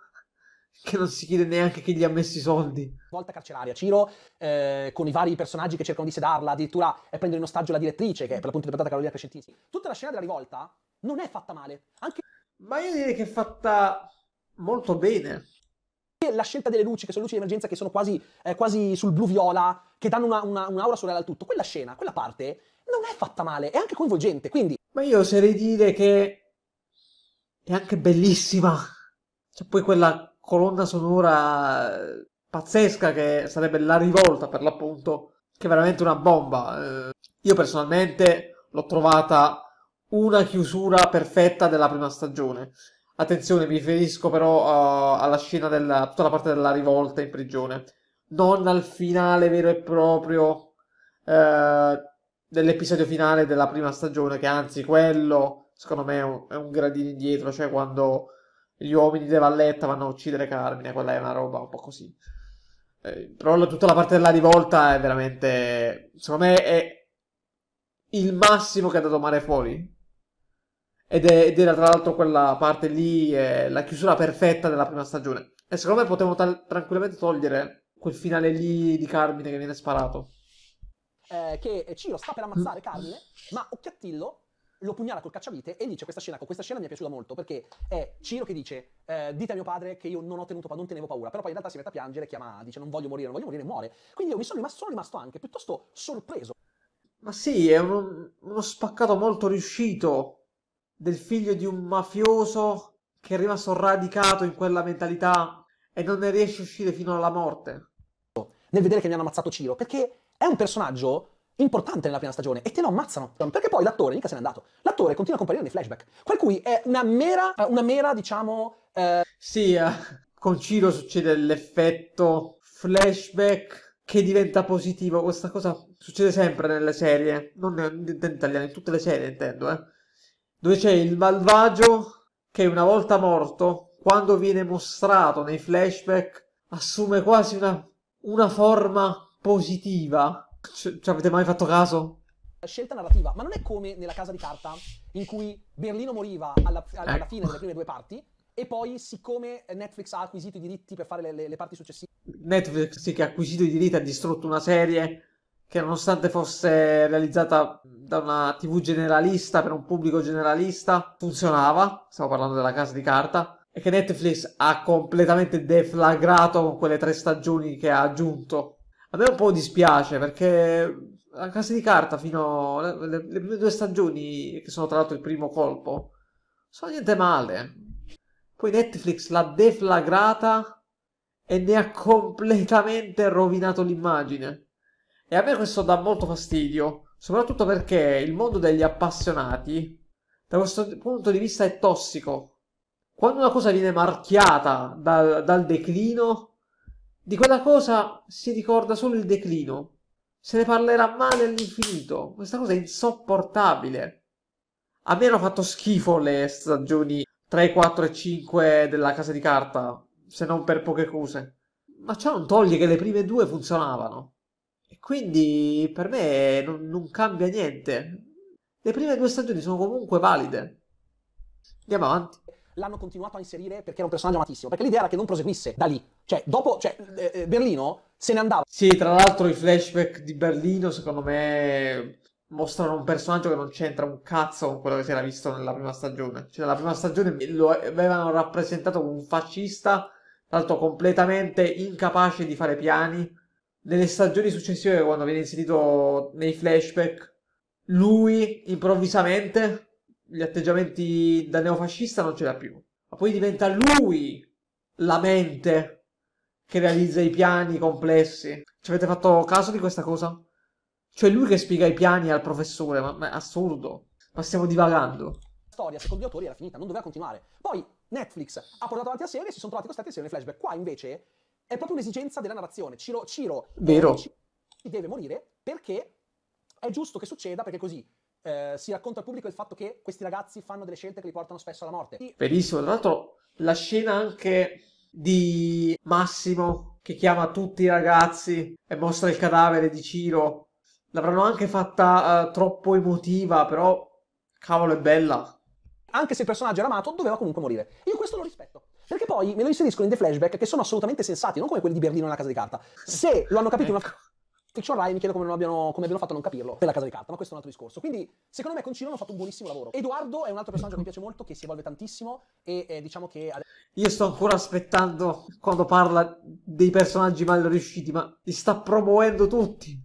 che non si chiede neanche chi gli ha messo i soldi. Volta carceraria, Ciro eh, con i vari personaggi che cercano di sedarla, addirittura eh, prendere in ostaggio la direttrice, che è per l'appunto interpretata Carolina Crescentini. Tutta la scena della rivolta non è fatta male. Anche... Ma io direi che è fatta molto bene. La scelta delle luci, che sono luci di emergenza, che sono quasi, eh, quasi sul blu-viola, che danno una, una, un'aura surreale al tutto, quella scena, quella parte, non è fatta male, è anche coinvolgente, quindi... Ma io oserei dire che è anche bellissima. C'è poi quella colonna sonora eh, pazzesca che sarebbe la rivolta per l'appunto, che è veramente una bomba. Eh, io personalmente l'ho trovata una chiusura perfetta della prima stagione. Attenzione, mi riferisco però uh, alla scena della tutta la parte della rivolta in prigione, non al finale vero e proprio uh, dell'episodio finale della prima stagione, che anzi quello secondo me è un, è un gradino indietro, cioè quando gli uomini di Valletta vanno a uccidere Carmine, quella è una roba un po' così. Eh, però tutta la parte della rivolta è veramente, secondo me, è il massimo che ha dato Mare Fuori ed, è, ed era tra l'altro quella parte lì, eh, la chiusura perfetta della prima stagione. E secondo me potevamo tal- tranquillamente togliere quel finale lì di Carmine che viene sparato. Eh, che Ciro sta per ammazzare Carmine, ma Occhiattillo lo pugnala col cacciavite e dice questa scena, questa scena mi è piaciuta molto perché è Ciro che dice eh, dite a mio padre che io non ho tenuto, non tenevo paura, però poi in realtà si mette a piangere, chiama, dice non voglio morire, non voglio morire, muore. Quindi io mi sono rimasto, sono rimasto anche piuttosto sorpreso. Ma sì, è uno, uno spaccato molto riuscito del figlio di un mafioso che è rimasto radicato in quella mentalità e non ne riesce a uscire fino alla morte. Nel vedere che mi hanno ammazzato Ciro, perché è un personaggio importante nella prima stagione e te lo ammazzano. Perché poi l'attore mica se n'è andato. L'attore continua a comparire nei flashback. Per cui è una mera, una mera diciamo... Eh... Sì, eh, con Ciro succede l'effetto flashback che diventa positivo. Questa cosa succede sempre nelle serie, non in italiano, in tutte le serie intendo, eh dove c'è il malvagio che una volta morto, quando viene mostrato nei flashback, assume quasi una, una forma positiva. Ci, ci avete mai fatto caso? Scelta narrativa, ma non è come nella casa di carta in cui Berlino moriva alla, alla ecco. fine delle prime due parti e poi siccome Netflix ha acquisito i diritti per fare le, le, le parti successive Netflix sì, che ha acquisito i diritti ha distrutto una serie che nonostante fosse realizzata da una TV generalista per un pubblico generalista, funzionava, stiamo parlando della casa di carta, e che Netflix ha completamente deflagrato con quelle tre stagioni che ha aggiunto. A me un po' dispiace perché la casa di carta fino alle prime due stagioni, che sono tra l'altro il primo colpo, sono niente male. Poi Netflix l'ha deflagrata e ne ha completamente rovinato l'immagine. E a me questo dà molto fastidio, soprattutto perché il mondo degli appassionati, da questo punto di vista, è tossico. Quando una cosa viene marchiata dal, dal declino, di quella cosa si ricorda solo il declino. Se ne parlerà male all'infinito. Questa cosa è insopportabile. A me hanno fatto schifo le stagioni 3, 4 e 5 della casa di carta, se non per poche cose. Ma ciò non toglie che le prime due funzionavano. E quindi per me non, non cambia niente. Le prime due stagioni sono comunque valide. Andiamo avanti l'hanno continuato a inserire perché era un personaggio amatissimo. Perché l'idea era che non proseguisse da lì. Cioè, dopo, cioè, eh, eh Berlino se ne andava. Sì, tra l'altro i flashback di Berlino, secondo me, mostrano un personaggio che non c'entra un cazzo con quello che si era visto nella prima stagione. Cioè, nella prima stagione lo avevano rappresentato come un fascista, tra l'altro completamente incapace di fare piani nelle stagioni successive, quando viene inserito nei flashback, lui improvvisamente gli atteggiamenti da neofascista non ce l'ha più. Ma poi diventa lui la mente che realizza i piani complessi. Ci avete fatto caso di questa cosa? Cioè lui che spiega i piani al professore, ma, ma è assurdo. Ma stiamo divagando. La storia, secondo gli autori, era finita, non doveva continuare. Poi Netflix ha portato avanti la serie e si sono trovati costretti a inserire flashback. Qua invece è proprio un'esigenza della narrazione. Ciro, Ciro Vero. eh, deve morire perché è giusto che succeda, perché così eh, si racconta al pubblico il fatto che questi ragazzi fanno delle scelte che li portano spesso alla morte. Benissimo, tra l'altro la scena anche di Massimo che chiama tutti i ragazzi e mostra il cadavere di Ciro. L'avranno anche fatta eh, troppo emotiva, però cavolo è bella. anche se il personaggio era amato, doveva comunque morire. Io questo lo rispetto. Perché poi me lo inseriscono in dei flashback che sono assolutamente sensati, non come quelli di Berlino nella casa di carta. Se lo hanno capito in una Ecco. fiction Rai, mi chiedo come, non abbiano, come abbiano fatto a non capirlo per la casa di carta, ma questo è un altro discorso. Quindi, secondo me, con Ciro hanno fatto un buonissimo lavoro. Edoardo è un altro personaggio che mi piace molto, che si evolve tantissimo e eh, diciamo che Io sto ancora aspettando quando parla dei personaggi mal riusciti, ma li sta promuovendo tutti.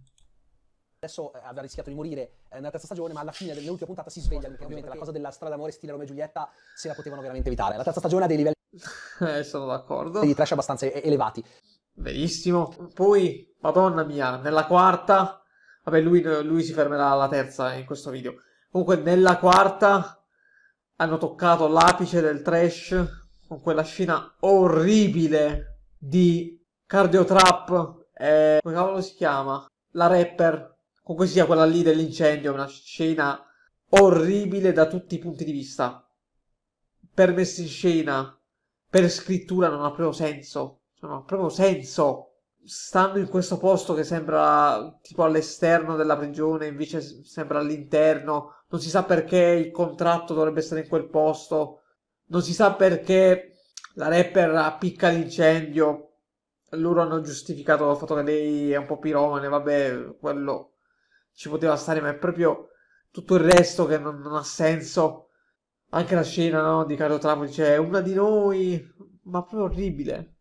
adesso eh, aveva rischiato di morire eh, nella terza stagione, ma alla fine dell'ultima puntata si sveglia, perché ovviamente la cosa della strada d'amore stile Romeo e Giulietta se la potevano veramente evitare. La terza stagione ha dei livelli Eh, sono d'accordo. di trash abbastanza elevati. Benissimo. Poi, madonna mia, nella quarta... Vabbè, lui, lui si fermerà alla terza in questo video. Comunque, nella quarta hanno toccato l'apice del trash con quella scena orribile di Cardiotrap. E... come cavolo si chiama? La rapper. Comunque sia quella lì dell'incendio. Una scena orribile da tutti i punti di vista. Per messa in scena, per scrittura non ha proprio senso. Cioè, non ha proprio senso. Stanno in questo posto che sembra tipo all'esterno della prigione, invece sembra all'interno. Non si sa perché il contratto dovrebbe stare in quel posto. Non si sa perché la rapper appicca l'incendio. Loro hanno giustificato il fatto che lei è un po' piromane, vabbè, quello ci poteva stare, ma è proprio tutto il resto che non, non ha senso. Anche la scena, no, di Carlo Trapoli, dice, è una di noi, ma proprio orribile.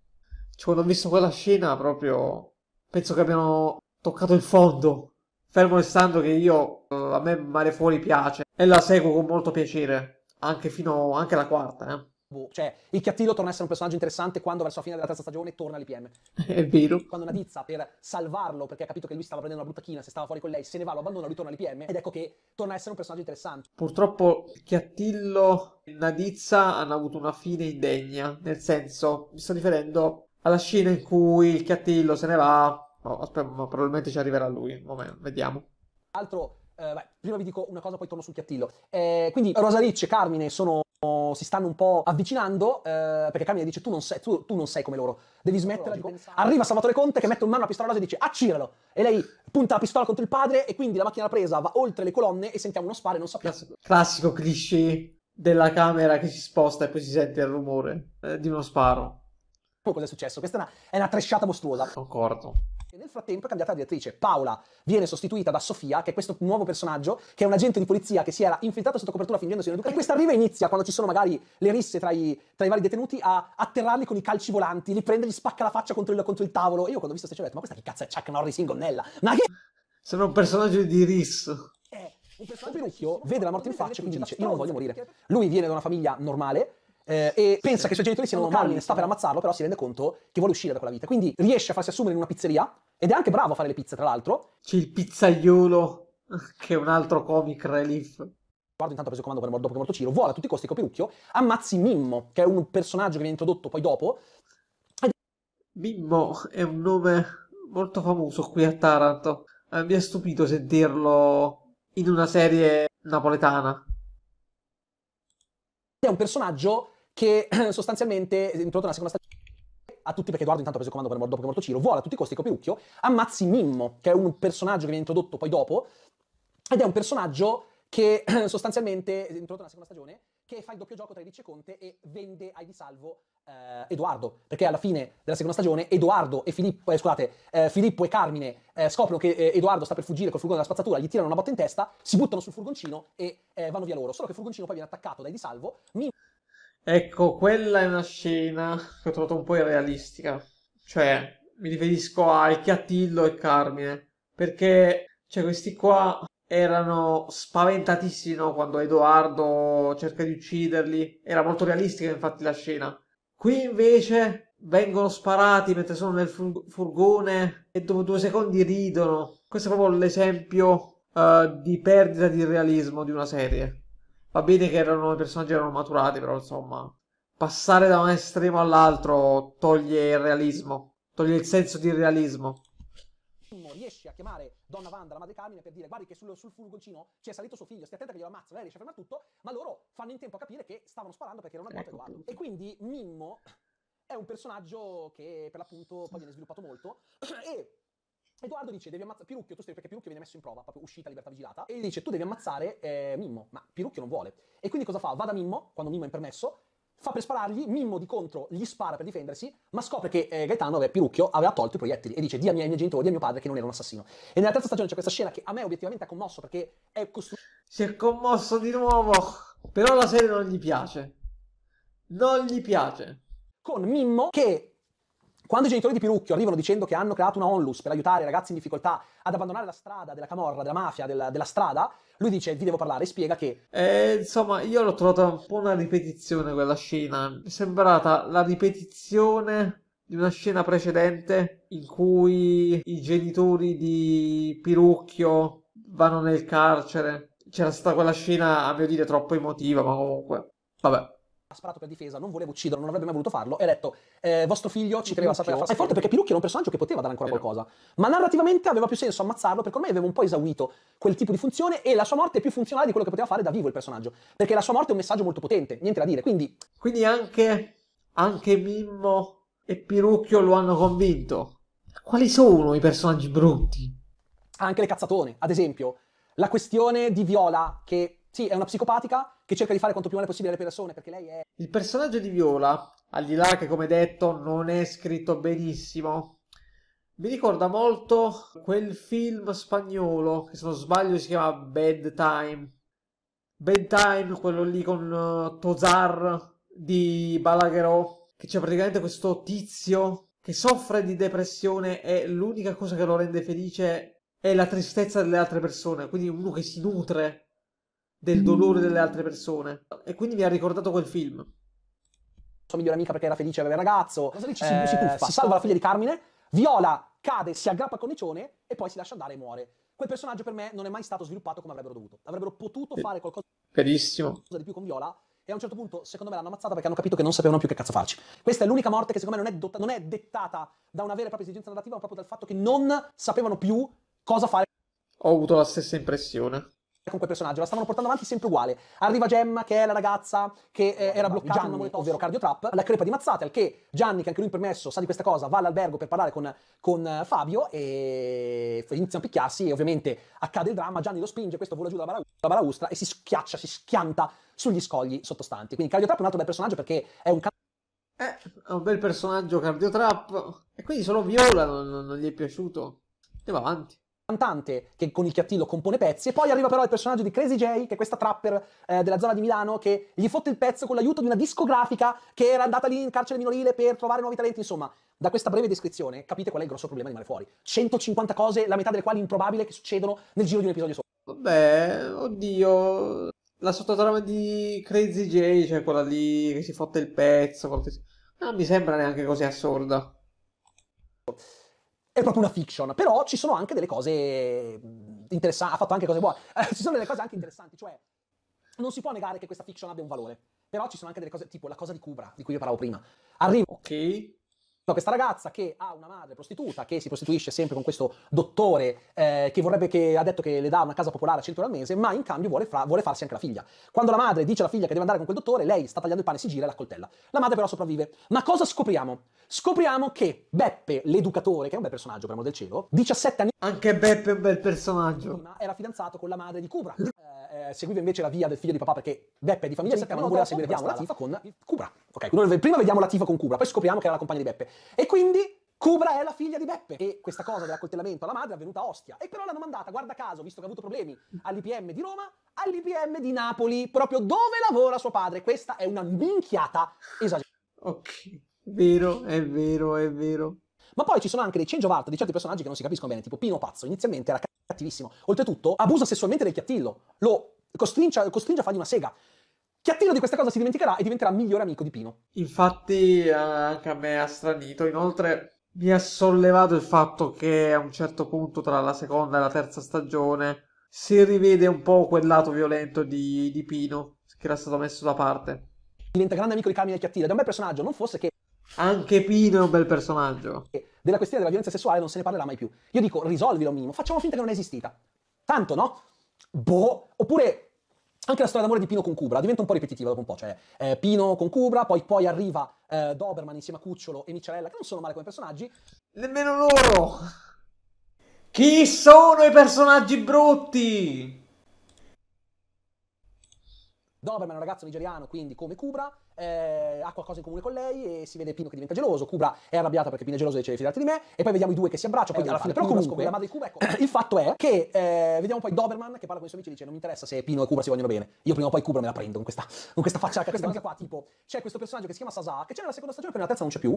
Cioè, quando ho visto quella scena, proprio, penso che abbiano toccato il fondo. Fermo restando che io, eh, a me Mare Fuori piace, e la seguo con molto piacere, anche fino, anche la quarta, eh. Boh, Cioè, il Chiattillo torna a essere un personaggio interessante quando verso la fine della terza stagione torna all'IPM. È vero. Quando Nadizza, per salvarlo, perché ha capito che lui stava prendendo una brutta china, se stava fuori con lei, se ne va, lo abbandona, lui torna all'IPM, ed ecco che torna a essere un personaggio interessante. Purtroppo Chiattillo e Nadizza hanno avuto una fine indegna, nel senso, mi sto riferendo alla scena in cui il Chiattillo se ne va. Oh, aspetta, ma probabilmente ci arriverà lui. Momento, vediamo. Altro, eh, beh, prima vi dico una cosa, poi torno sul Chiattillo. Eh, quindi Rosa Ricci e Carmine sono, si stanno un po' avvicinando, eh, perché Carmine dice tu non, sei, tu, tu non sei come loro, devi smetterla di pensare. Arriva Salvatore Conte che mette in mano la pistola rosa e dice acciralo! E lei punta la pistola contro il padre e quindi la macchina presa va oltre le colonne e sentiamo uno sparo e non sappiamo... Classico, cliché della camera che si sposta e poi si sente il rumore eh, di uno sparo. cosa è successo. Questa è una, è una tresciata mostruosa. Concordo. E nel frattempo è cambiata la direttrice. Paola viene sostituita da Sofia, che è questo nuovo personaggio, che è un agente di polizia che si era infiltrato sotto copertura fingendosi un educatore. E questa arriva e inizia, quando ci sono magari le risse tra i, tra i vari detenuti, a atterrarli con i calci volanti, li prende, gli spacca la faccia contro il, contro il tavolo. E io quando ho visto questa ho detto, ma questa che cazzo è Chuck Norris in gonnella? Ma che Sembra un personaggio di Riss. è? Un personaggio Pinucchio vede la morte in faccia e quindi dice, io non voglio morire. Lui viene da una famiglia normale, eh, e pensa che i suoi genitori siano normali, sta per ammazzarlo, però si rende conto che vuole uscire da quella vita. Quindi riesce a farsi assumere in una pizzeria, ed è anche bravo a fare le pizze, tra l'altro. C'è il pizzaiolo, che è un altro comic relief. Guardo intanto ha preso il comando per dopo che è morto Ciro, vuole a tutti i costi Copirucchio, ammazzi Mimmo, che è un personaggio che viene introdotto poi dopo. Mimmo è un nome molto famoso qui a Taranto. Eh, mi ha stupito sentirlo in una serie napoletana. È un personaggio che sostanzialmente è introdotto nella seconda stagione a tutti perché Edoardo intanto ha preso il comando per dopo che è morto Ciro, vuole a tutti i costi Copirucchio, ammazzi Mimmo, che è un personaggio che viene introdotto poi dopo, ed è un personaggio che sostanzialmente è introdotto nella seconda stagione, che fa il doppio gioco tra Ricci e Conte e vende ai di salvo eh, Edoardo, perché alla fine della seconda stagione Edoardo e Filippo, eh, scusate, eh, Filippo e Carmine eh, scoprono che eh, Edoardo sta per fuggire col furgone della spazzatura, gli tirano una botta in testa, si buttano sul furgoncino e eh, vanno via loro, solo che il furgoncino poi viene attaccato dai di salvo, Mimmo Ecco, quella è una scena che ho trovato un po' irrealistica. Cioè, mi riferisco a Chiattillo e Carmine. Perché, cioè, questi qua erano spaventatissimi, no? Quando Edoardo cerca di ucciderli. Era molto realistica, infatti, la scena. Qui invece vengono sparati mentre sono nel fur- furgone e dopo due secondi ridono. questo è proprio l'esempio uh, di perdita di realismo di una serie. Va bene che erano, i personaggi erano maturati, però insomma, passare da un estremo all'altro toglie il realismo, toglie il senso di realismo. Riesce a chiamare Donna Wanda, la madre Carmine, per dire guardi che sul, sul furgoncino ci è salito suo figlio, stia attenta che glielo ammazza, lei riesce a fermare tutto, ma loro fanno in tempo a capire che stavano sparando perché erano morto Edoardo. E quindi Mimmo è un personaggio che per l'appunto poi viene sviluppato molto. E Edoardo dice devi ammazzare Pirucchio, tu stai perché Pirucchio viene messo in prova, proprio uscita libertà vigilata, e gli dice tu devi ammazzare eh, Mimmo, ma Pirucchio non vuole. E quindi cosa fa? Va da Mimmo, quando Mimmo è impermesso, fa per sparargli, Mimmo di contro gli spara per difendersi, ma scopre che eh, Gaetano, eh, Pirucchio, aveva tolto i proiettili e dice di ai miei, genitori, di a mio padre che non era un assassino. E nella terza stagione c'è questa scena che a me obiettivamente ha commosso perché è costruita... Si è commosso di nuovo, però la serie non gli piace. Non gli piace. Con Mimmo che quando i genitori di Pirucchio arrivano dicendo che hanno creato una onlus per aiutare i ragazzi in difficoltà ad abbandonare la strada della camorra, della mafia, della, della strada, lui dice vi devo parlare spiega che... Eh, insomma, io l'ho trovata un po' una ripetizione quella scena. Mi è sembrata la ripetizione di una scena precedente in cui i genitori di Pirucchio vanno nel carcere. C'era stata quella scena, a mio dire, troppo emotiva, ma comunque... Vabbè ha sparato per difesa, non voleva ucciderlo, non avrebbe mai voluto farlo, e ha detto, eh, vostro figlio ci teneva sapere È forte perché Pirucchio era un personaggio che poteva dare ancora Vero. qualcosa, ma narrativamente aveva più senso ammazzarlo perché ormai aveva un po' esaurito quel tipo di funzione e la sua morte è più funzionale di quello che poteva fare da vivo il personaggio, perché la sua morte è un messaggio molto potente, niente da dire, quindi... Quindi anche, anche Mimmo e Pirucchio lo hanno convinto. Quali sono i personaggi brutti? Anche le cazzatone, ad esempio, la questione di Viola che sì, è una psicopatica che cerca di fare quanto più male possibile alle persone perché lei è... Il personaggio di Viola, al di là che come detto non è scritto benissimo, mi ricorda molto quel film spagnolo che se non sbaglio si chiama Bad Time. Bad Time, quello lì con uh, Tozar di Balaguerò, che c'è praticamente questo tizio che soffre di depressione e l'unica cosa che lo rende felice è la tristezza delle altre persone, quindi uno che si nutre del dolore delle altre persone. E quindi mi ha ricordato quel film. Sua migliore amica perché era felice di avere ragazzo. Cosa lì ci si, eh, si tuffa, si salva la figlia di Carmine, Viola cade, si aggrappa al cornicione e poi si lascia andare e muore. Quel personaggio per me non è mai stato sviluppato come avrebbero dovuto. Avrebbero potuto fare qualcosa Verissimo. di più con Viola e a un certo punto, secondo me, l'hanno ammazzata perché hanno capito che non sapevano più che cazzo farci. Questa è l'unica morte che secondo me non è, dota- non è dettata da una vera e propria esigenza narrativa, ma proprio dal fatto che non sapevano più cosa fare. Ho avuto la stessa impressione con quel personaggio, la stavano portando avanti sempre uguale. Arriva Gemma, che è la ragazza che eh, era bloccata Gianni, in una ovvero Cardio Trap, la crepa di mazzate, al che Gianni, che anche lui impermesso, sa di questa cosa, va all'albergo per parlare con, con uh, Fabio e iniziano a picchiarsi e ovviamente accade il dramma, Gianni lo spinge, questo vola giù dalla balaustra e si schiaccia, si schianta sugli scogli sottostanti. Quindi Cardio Trap è un altro bel personaggio perché è un eh, è un bel personaggio Cardio Trap e quindi solo Viola non, non, non gli è piaciuto. Andiamo avanti cantante che con il chiattillo compone pezzi e poi arriva però il personaggio di Crazy J che è questa trapper eh, della zona di Milano che gli fotte il pezzo con l'aiuto di una discografica che era andata lì in carcere minorile per trovare nuovi talenti. Insomma da questa breve descrizione capite qual è il grosso problema di Mare Fuori. 150 cose la metà delle quali improbabili che succedono nel giro di un episodio solo. Vabbè oddio la sottotrama di Crazy J cioè quella lì che si fotte il pezzo non mi sembra neanche così assurda è proprio una fiction, però ci sono anche delle cose interessanti, ha fatto anche cose buone, ci sono delle cose anche interessanti, cioè non si può negare che questa fiction abbia un valore, però ci sono anche delle cose, tipo la cosa di Cubra, di cui io parlavo prima. Arriva, ok, questa ragazza che ha una madre prostituta che si prostituisce sempre con questo dottore eh, che vorrebbe che ha detto che le dà una casa popolare a 100 euro al mese, ma in cambio vuole, fra, vuole, farsi anche la figlia. Quando la madre dice alla figlia che deve andare con quel dottore, lei sta tagliando il pane, si gira e la coltella. La madre però sopravvive. Ma cosa scopriamo? Scopriamo che Beppe, l'educatore, che è un bel personaggio per amor del cielo, 17 anni Anche Beppe è un bel personaggio. Era fidanzato con la madre di Cubra. Eh, eh, seguiva invece la via del figlio di papà perché Beppe è di famiglia ricca, ma non voleva seguire la tifa con Cubra. Ok, prima vediamo la tifa con Cubra, poi scopriamo che era la compagna di Beppe. E quindi Cubra è la figlia di Beppe e questa cosa dell'accoltellamento alla madre è avvenuta a Ostia e però l'hanno mandata, guarda caso, visto che ha avuto problemi all'IPM di Roma, all'IPM di Napoli, proprio dove lavora suo padre. Questa è una minchiata esagerata. Ok, vero, è vero, è vero. Ma poi ci sono anche dei change of art di certi personaggi che non si capiscono bene, tipo Pino Pazzo, inizialmente era cattivissimo, oltretutto abusa sessualmente del chiattillo, lo costringe, costringe a fargli una sega. Chiattillo di questa cosa si dimenticherà e diventerà migliore amico di Pino. Infatti, eh, anche a me ha stranito. Inoltre, mi ha sollevato il fatto che a un certo punto tra la seconda e la terza stagione si rivede un po' quel lato violento di, di Pino che era stato messo da parte. Diventa grande amico di Carmine Chiattino ed è un bel personaggio, non fosse che anche Pino è un bel personaggio. Della questione della violenza sessuale non se ne parlerà mai più. Io dico, risolvilo un minimo, facciamo finta che non è esistita. Tanto, no? Boh, oppure anche la storia d'amore di Pino con Cubra diventa un po' ripetitiva dopo un po', cioè eh, Pino con Cubra, poi, poi arriva eh, Doberman insieme a Cucciolo e Micciarella, che non sono male come personaggi. Nemmeno loro! Chi sono i personaggi brutti? Doberman è un ragazzo nigeriano, quindi come Cubra, eh, ha qualcosa in comune con lei e si vede Pino che diventa geloso. Cubra è arrabbiata perché Pino è geloso e dice fidarti di me. E poi vediamo i due che si abbracciano. Poi alla fine, però comunque, la madre di Cubra, ecco, il fatto è che eh, vediamo poi Doberman che parla con i suoi amici e dice non mi interessa se Pino e Cubra si vogliono bene. Io prima o poi Cubra me la prendo con questa, con questa faccia, questa cosa qua, tipo c'è questo personaggio che si chiama Sasa, che c'è nella seconda stagione, poi nella terza non c'è più.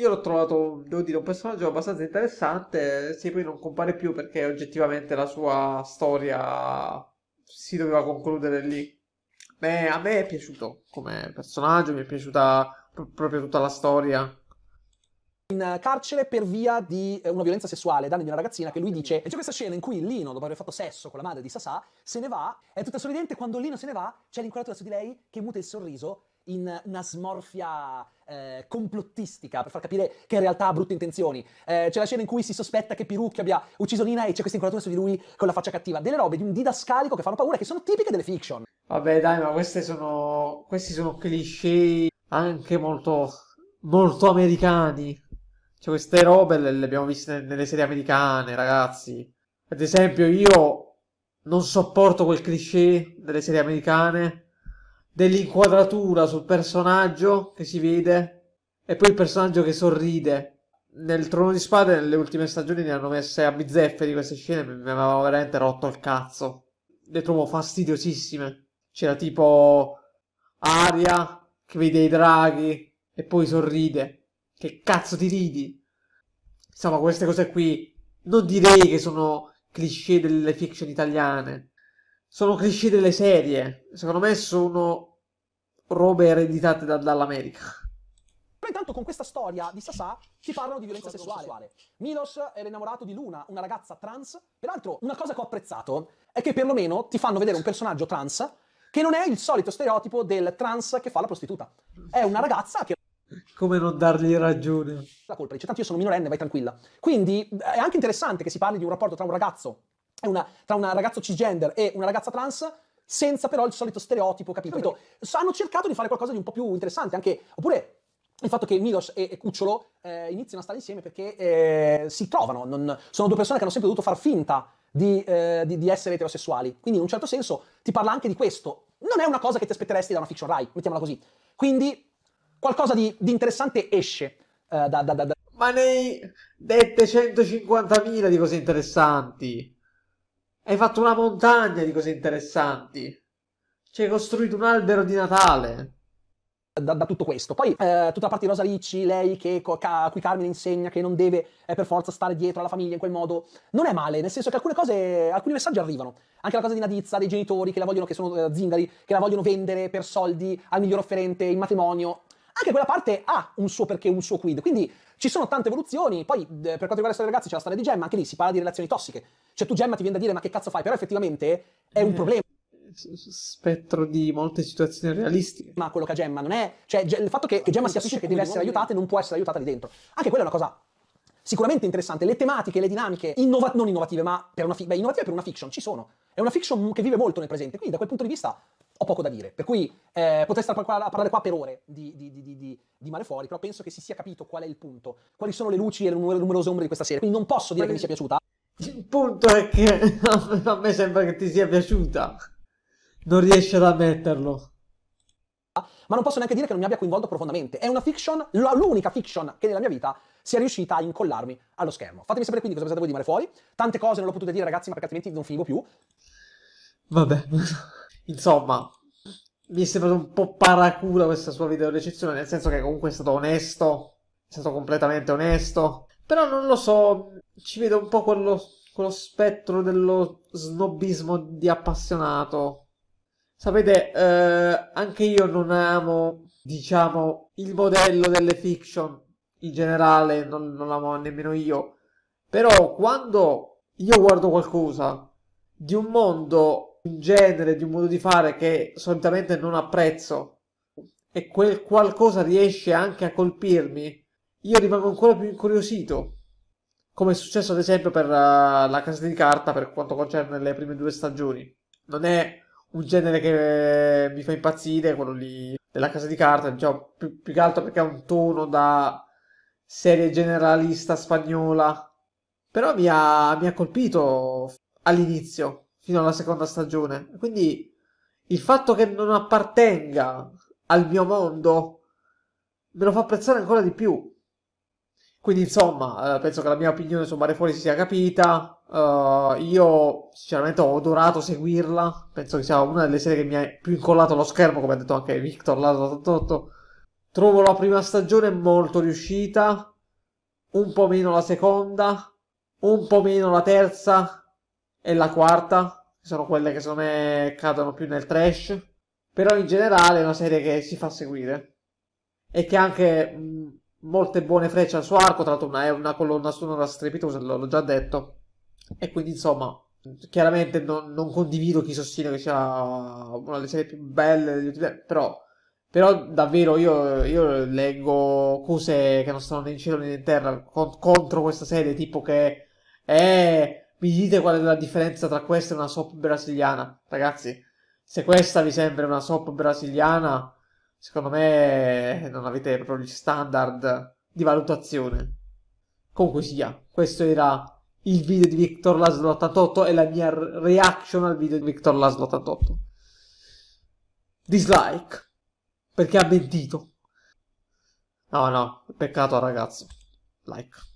Io l'ho trovato, devo dire, un personaggio abbastanza interessante, se poi non compare più perché oggettivamente la sua storia si doveva concludere lì. Beh, a me è piaciuto come personaggio, mi è piaciuta pr- proprio tutta la storia. In carcere per via di eh, una violenza sessuale, danni di una ragazzina che lui dice. E c'è questa scena in cui Lino, dopo aver fatto sesso con la madre di Sasà, se ne va, è tutta sorridente. Quando Lino se ne va, c'è l'inquadratura su di lei che muta il sorriso in una smorfia eh, complottistica per far capire che in realtà ha brutte intenzioni. Eh, c'è la scena in cui si sospetta che Pirucchi abbia ucciso Nina e c'è questa inquadratura su di lui con la faccia cattiva. Delle robe di un didascalico che fanno paura, che sono tipiche delle fiction. Vabbè, dai, ma queste sono. Questi sono cliché anche molto. molto americani. Cioè, queste robe le, le abbiamo viste nelle serie americane, ragazzi. Ad esempio, io non sopporto quel cliché delle serie americane dell'inquadratura sul personaggio che si vede e poi il personaggio che sorride. Nel Trono di Spade, nelle ultime stagioni, ne hanno messe a bizzeffe di queste scene, mi, mi aveva veramente rotto il cazzo. Le trovo fastidiosissime. C'era tipo Aria che vede i draghi e poi sorride. Che cazzo ti ridi? Insomma, queste cose qui non direi che sono cliché delle fiction italiane. Sono cliché delle serie. Secondo me sono robe ereditate da, dall'America. Però intanto con questa storia di Sasà si parlano di violenza sessuale. Milos era innamorato di Luna, una ragazza trans. Peraltro, una cosa che ho apprezzato è che perlomeno ti fanno vedere un personaggio trans che non è il solito stereotipo del trans che fa la prostituta. È una ragazza che come non dargli ragione? La colpa dice, tanto io sono minorenne, vai tranquilla. Quindi è anche interessante che si parli di un rapporto tra un ragazzo, una, tra un ragazzo cisgender e una ragazza trans, senza però il solito stereotipo, capito? Hanno cercato di fare qualcosa di un po' più interessante, anche, oppure il fatto che Milos e, Cucciolo eh, iniziano a stare insieme perché eh, si trovano, non, sono due persone che hanno sempre dovuto far finta di, eh, di, di, essere eterosessuali. Quindi in un certo senso ti parla anche di questo. Non è una cosa che ti aspetteresti da una fiction Rai, mettiamola così. Quindi qualcosa di, di interessante esce uh, da, da, da, Ma nei dette 150.000 di cose interessanti. Hai fatto una montagna di cose interessanti. Ci hai costruito un albero di Natale da, da, tutto questo. Poi eh, tutta la parte di Rosa Ricci, lei che, a cui Carmine insegna che non deve eh, per forza stare dietro alla famiglia in quel modo, non è male, nel senso che alcune cose, alcuni messaggi arrivano. Anche la cosa di Nadizza, dei genitori che la vogliono, che sono eh, zingari, che la vogliono vendere per soldi al miglior offerente in matrimonio. Anche quella parte ha un suo perché, un suo quid. Quindi ci sono tante evoluzioni. Poi, per quanto riguarda la storia dei ragazzi, c'è la storia di Gemma, anche lì si parla di relazioni tossiche. Cioè, tu Gemma ti viene da dire, ma che cazzo fai? Però effettivamente è un problema spettro di molte situazioni realistiche. Ma quello che ha Gemma non è. Cioè, il fatto che, che Gemma si capisce che deve essere aiutata e non può essere aiutata lì dentro. Anche quella è una cosa sicuramente interessante. Le tematiche, le dinamiche, innova- non innovative, ma per una, fi- beh, innovative per una fiction ci sono. È una fiction che vive molto nel presente, quindi da quel punto di vista ho poco da dire. Per cui eh, potrei stare a parlare qua per ore di, di, di, di, di Mare Fuori, però penso che si sia capito qual è il punto, quali sono le luci e le numerose ombre di questa serie. Quindi non posso dire che mi sia piaciuta. Il punto è che a me sembra che ti sia piaciuta non riesce ad ammetterlo. Ma non posso neanche dire che non mi abbia coinvolto profondamente. È una fiction, l'unica fiction che nella mia vita sia riuscita a incollarmi allo schermo. Fatemi sapere quindi cosa pensate voi di Mare Fuori. Tante cose non l'ho potuto dire, ragazzi, ma perché altrimenti non finivo più. Vabbè, insomma, mi è sembrato un po' paracula questa sua video recensione, nel senso che comunque è stato onesto, è stato completamente onesto. Però non lo so, ci vedo un po' quello, quello spettro dello snobismo di appassionato Sapete, eh, anche io non amo, diciamo, il modello delle fiction in generale non, non l'amo nemmeno io. Però quando io guardo qualcosa di un mondo, un genere, di un modo di fare che solitamente non apprezzo e quel qualcosa riesce anche a colpirmi, io rimango ancora più incuriosito. Come è successo ad esempio per uh, la casa di carta per quanto concerne le prime due stagioni. Non è un genere che mi fa impazzire, quello lì della casa di carta, diciamo, più, più che altro perché ha un tono da serie generalista spagnola. Però mi ha, mi ha colpito all'inizio, fino alla seconda stagione. Quindi il fatto che non appartenga al mio mondo me lo fa apprezzare ancora di più. Quindi, insomma, eh, penso che la mia opinione su Mare Fuori si sia capita. Uh, io, sinceramente, ho adorato seguirla. Penso che sia una delle serie che mi ha più incollato allo schermo, come ha detto anche Victor Lato Trovo la prima stagione molto riuscita, un po' meno la seconda, un po' meno la terza e la quarta, che sono quelle che secondo me cadono più nel trash. Però in generale è una serie che si fa seguire e che anche mh, molte buone frecce al suo arco, tra l'altro è una colonna sonora strepitosa, l'ho già detto. E quindi insomma, chiaramente non, non, condivido chi sostiene che sia una delle serie più belle degli però, però davvero io, io, leggo cose che non stanno né in cielo né in terra con, contro questa serie, tipo che eh, mi dite qual è la differenza tra questa e una soap brasiliana, ragazzi. Se questa vi sembra una soap brasiliana, secondo me non avete proprio gli standard di valutazione. Comunque sia, questo era il video di Victor Laszlo 88 e la mia reaction al video di Victor Laszlo 88. Dislike, perché ha mentito. No, no, peccato ragazzo. Like.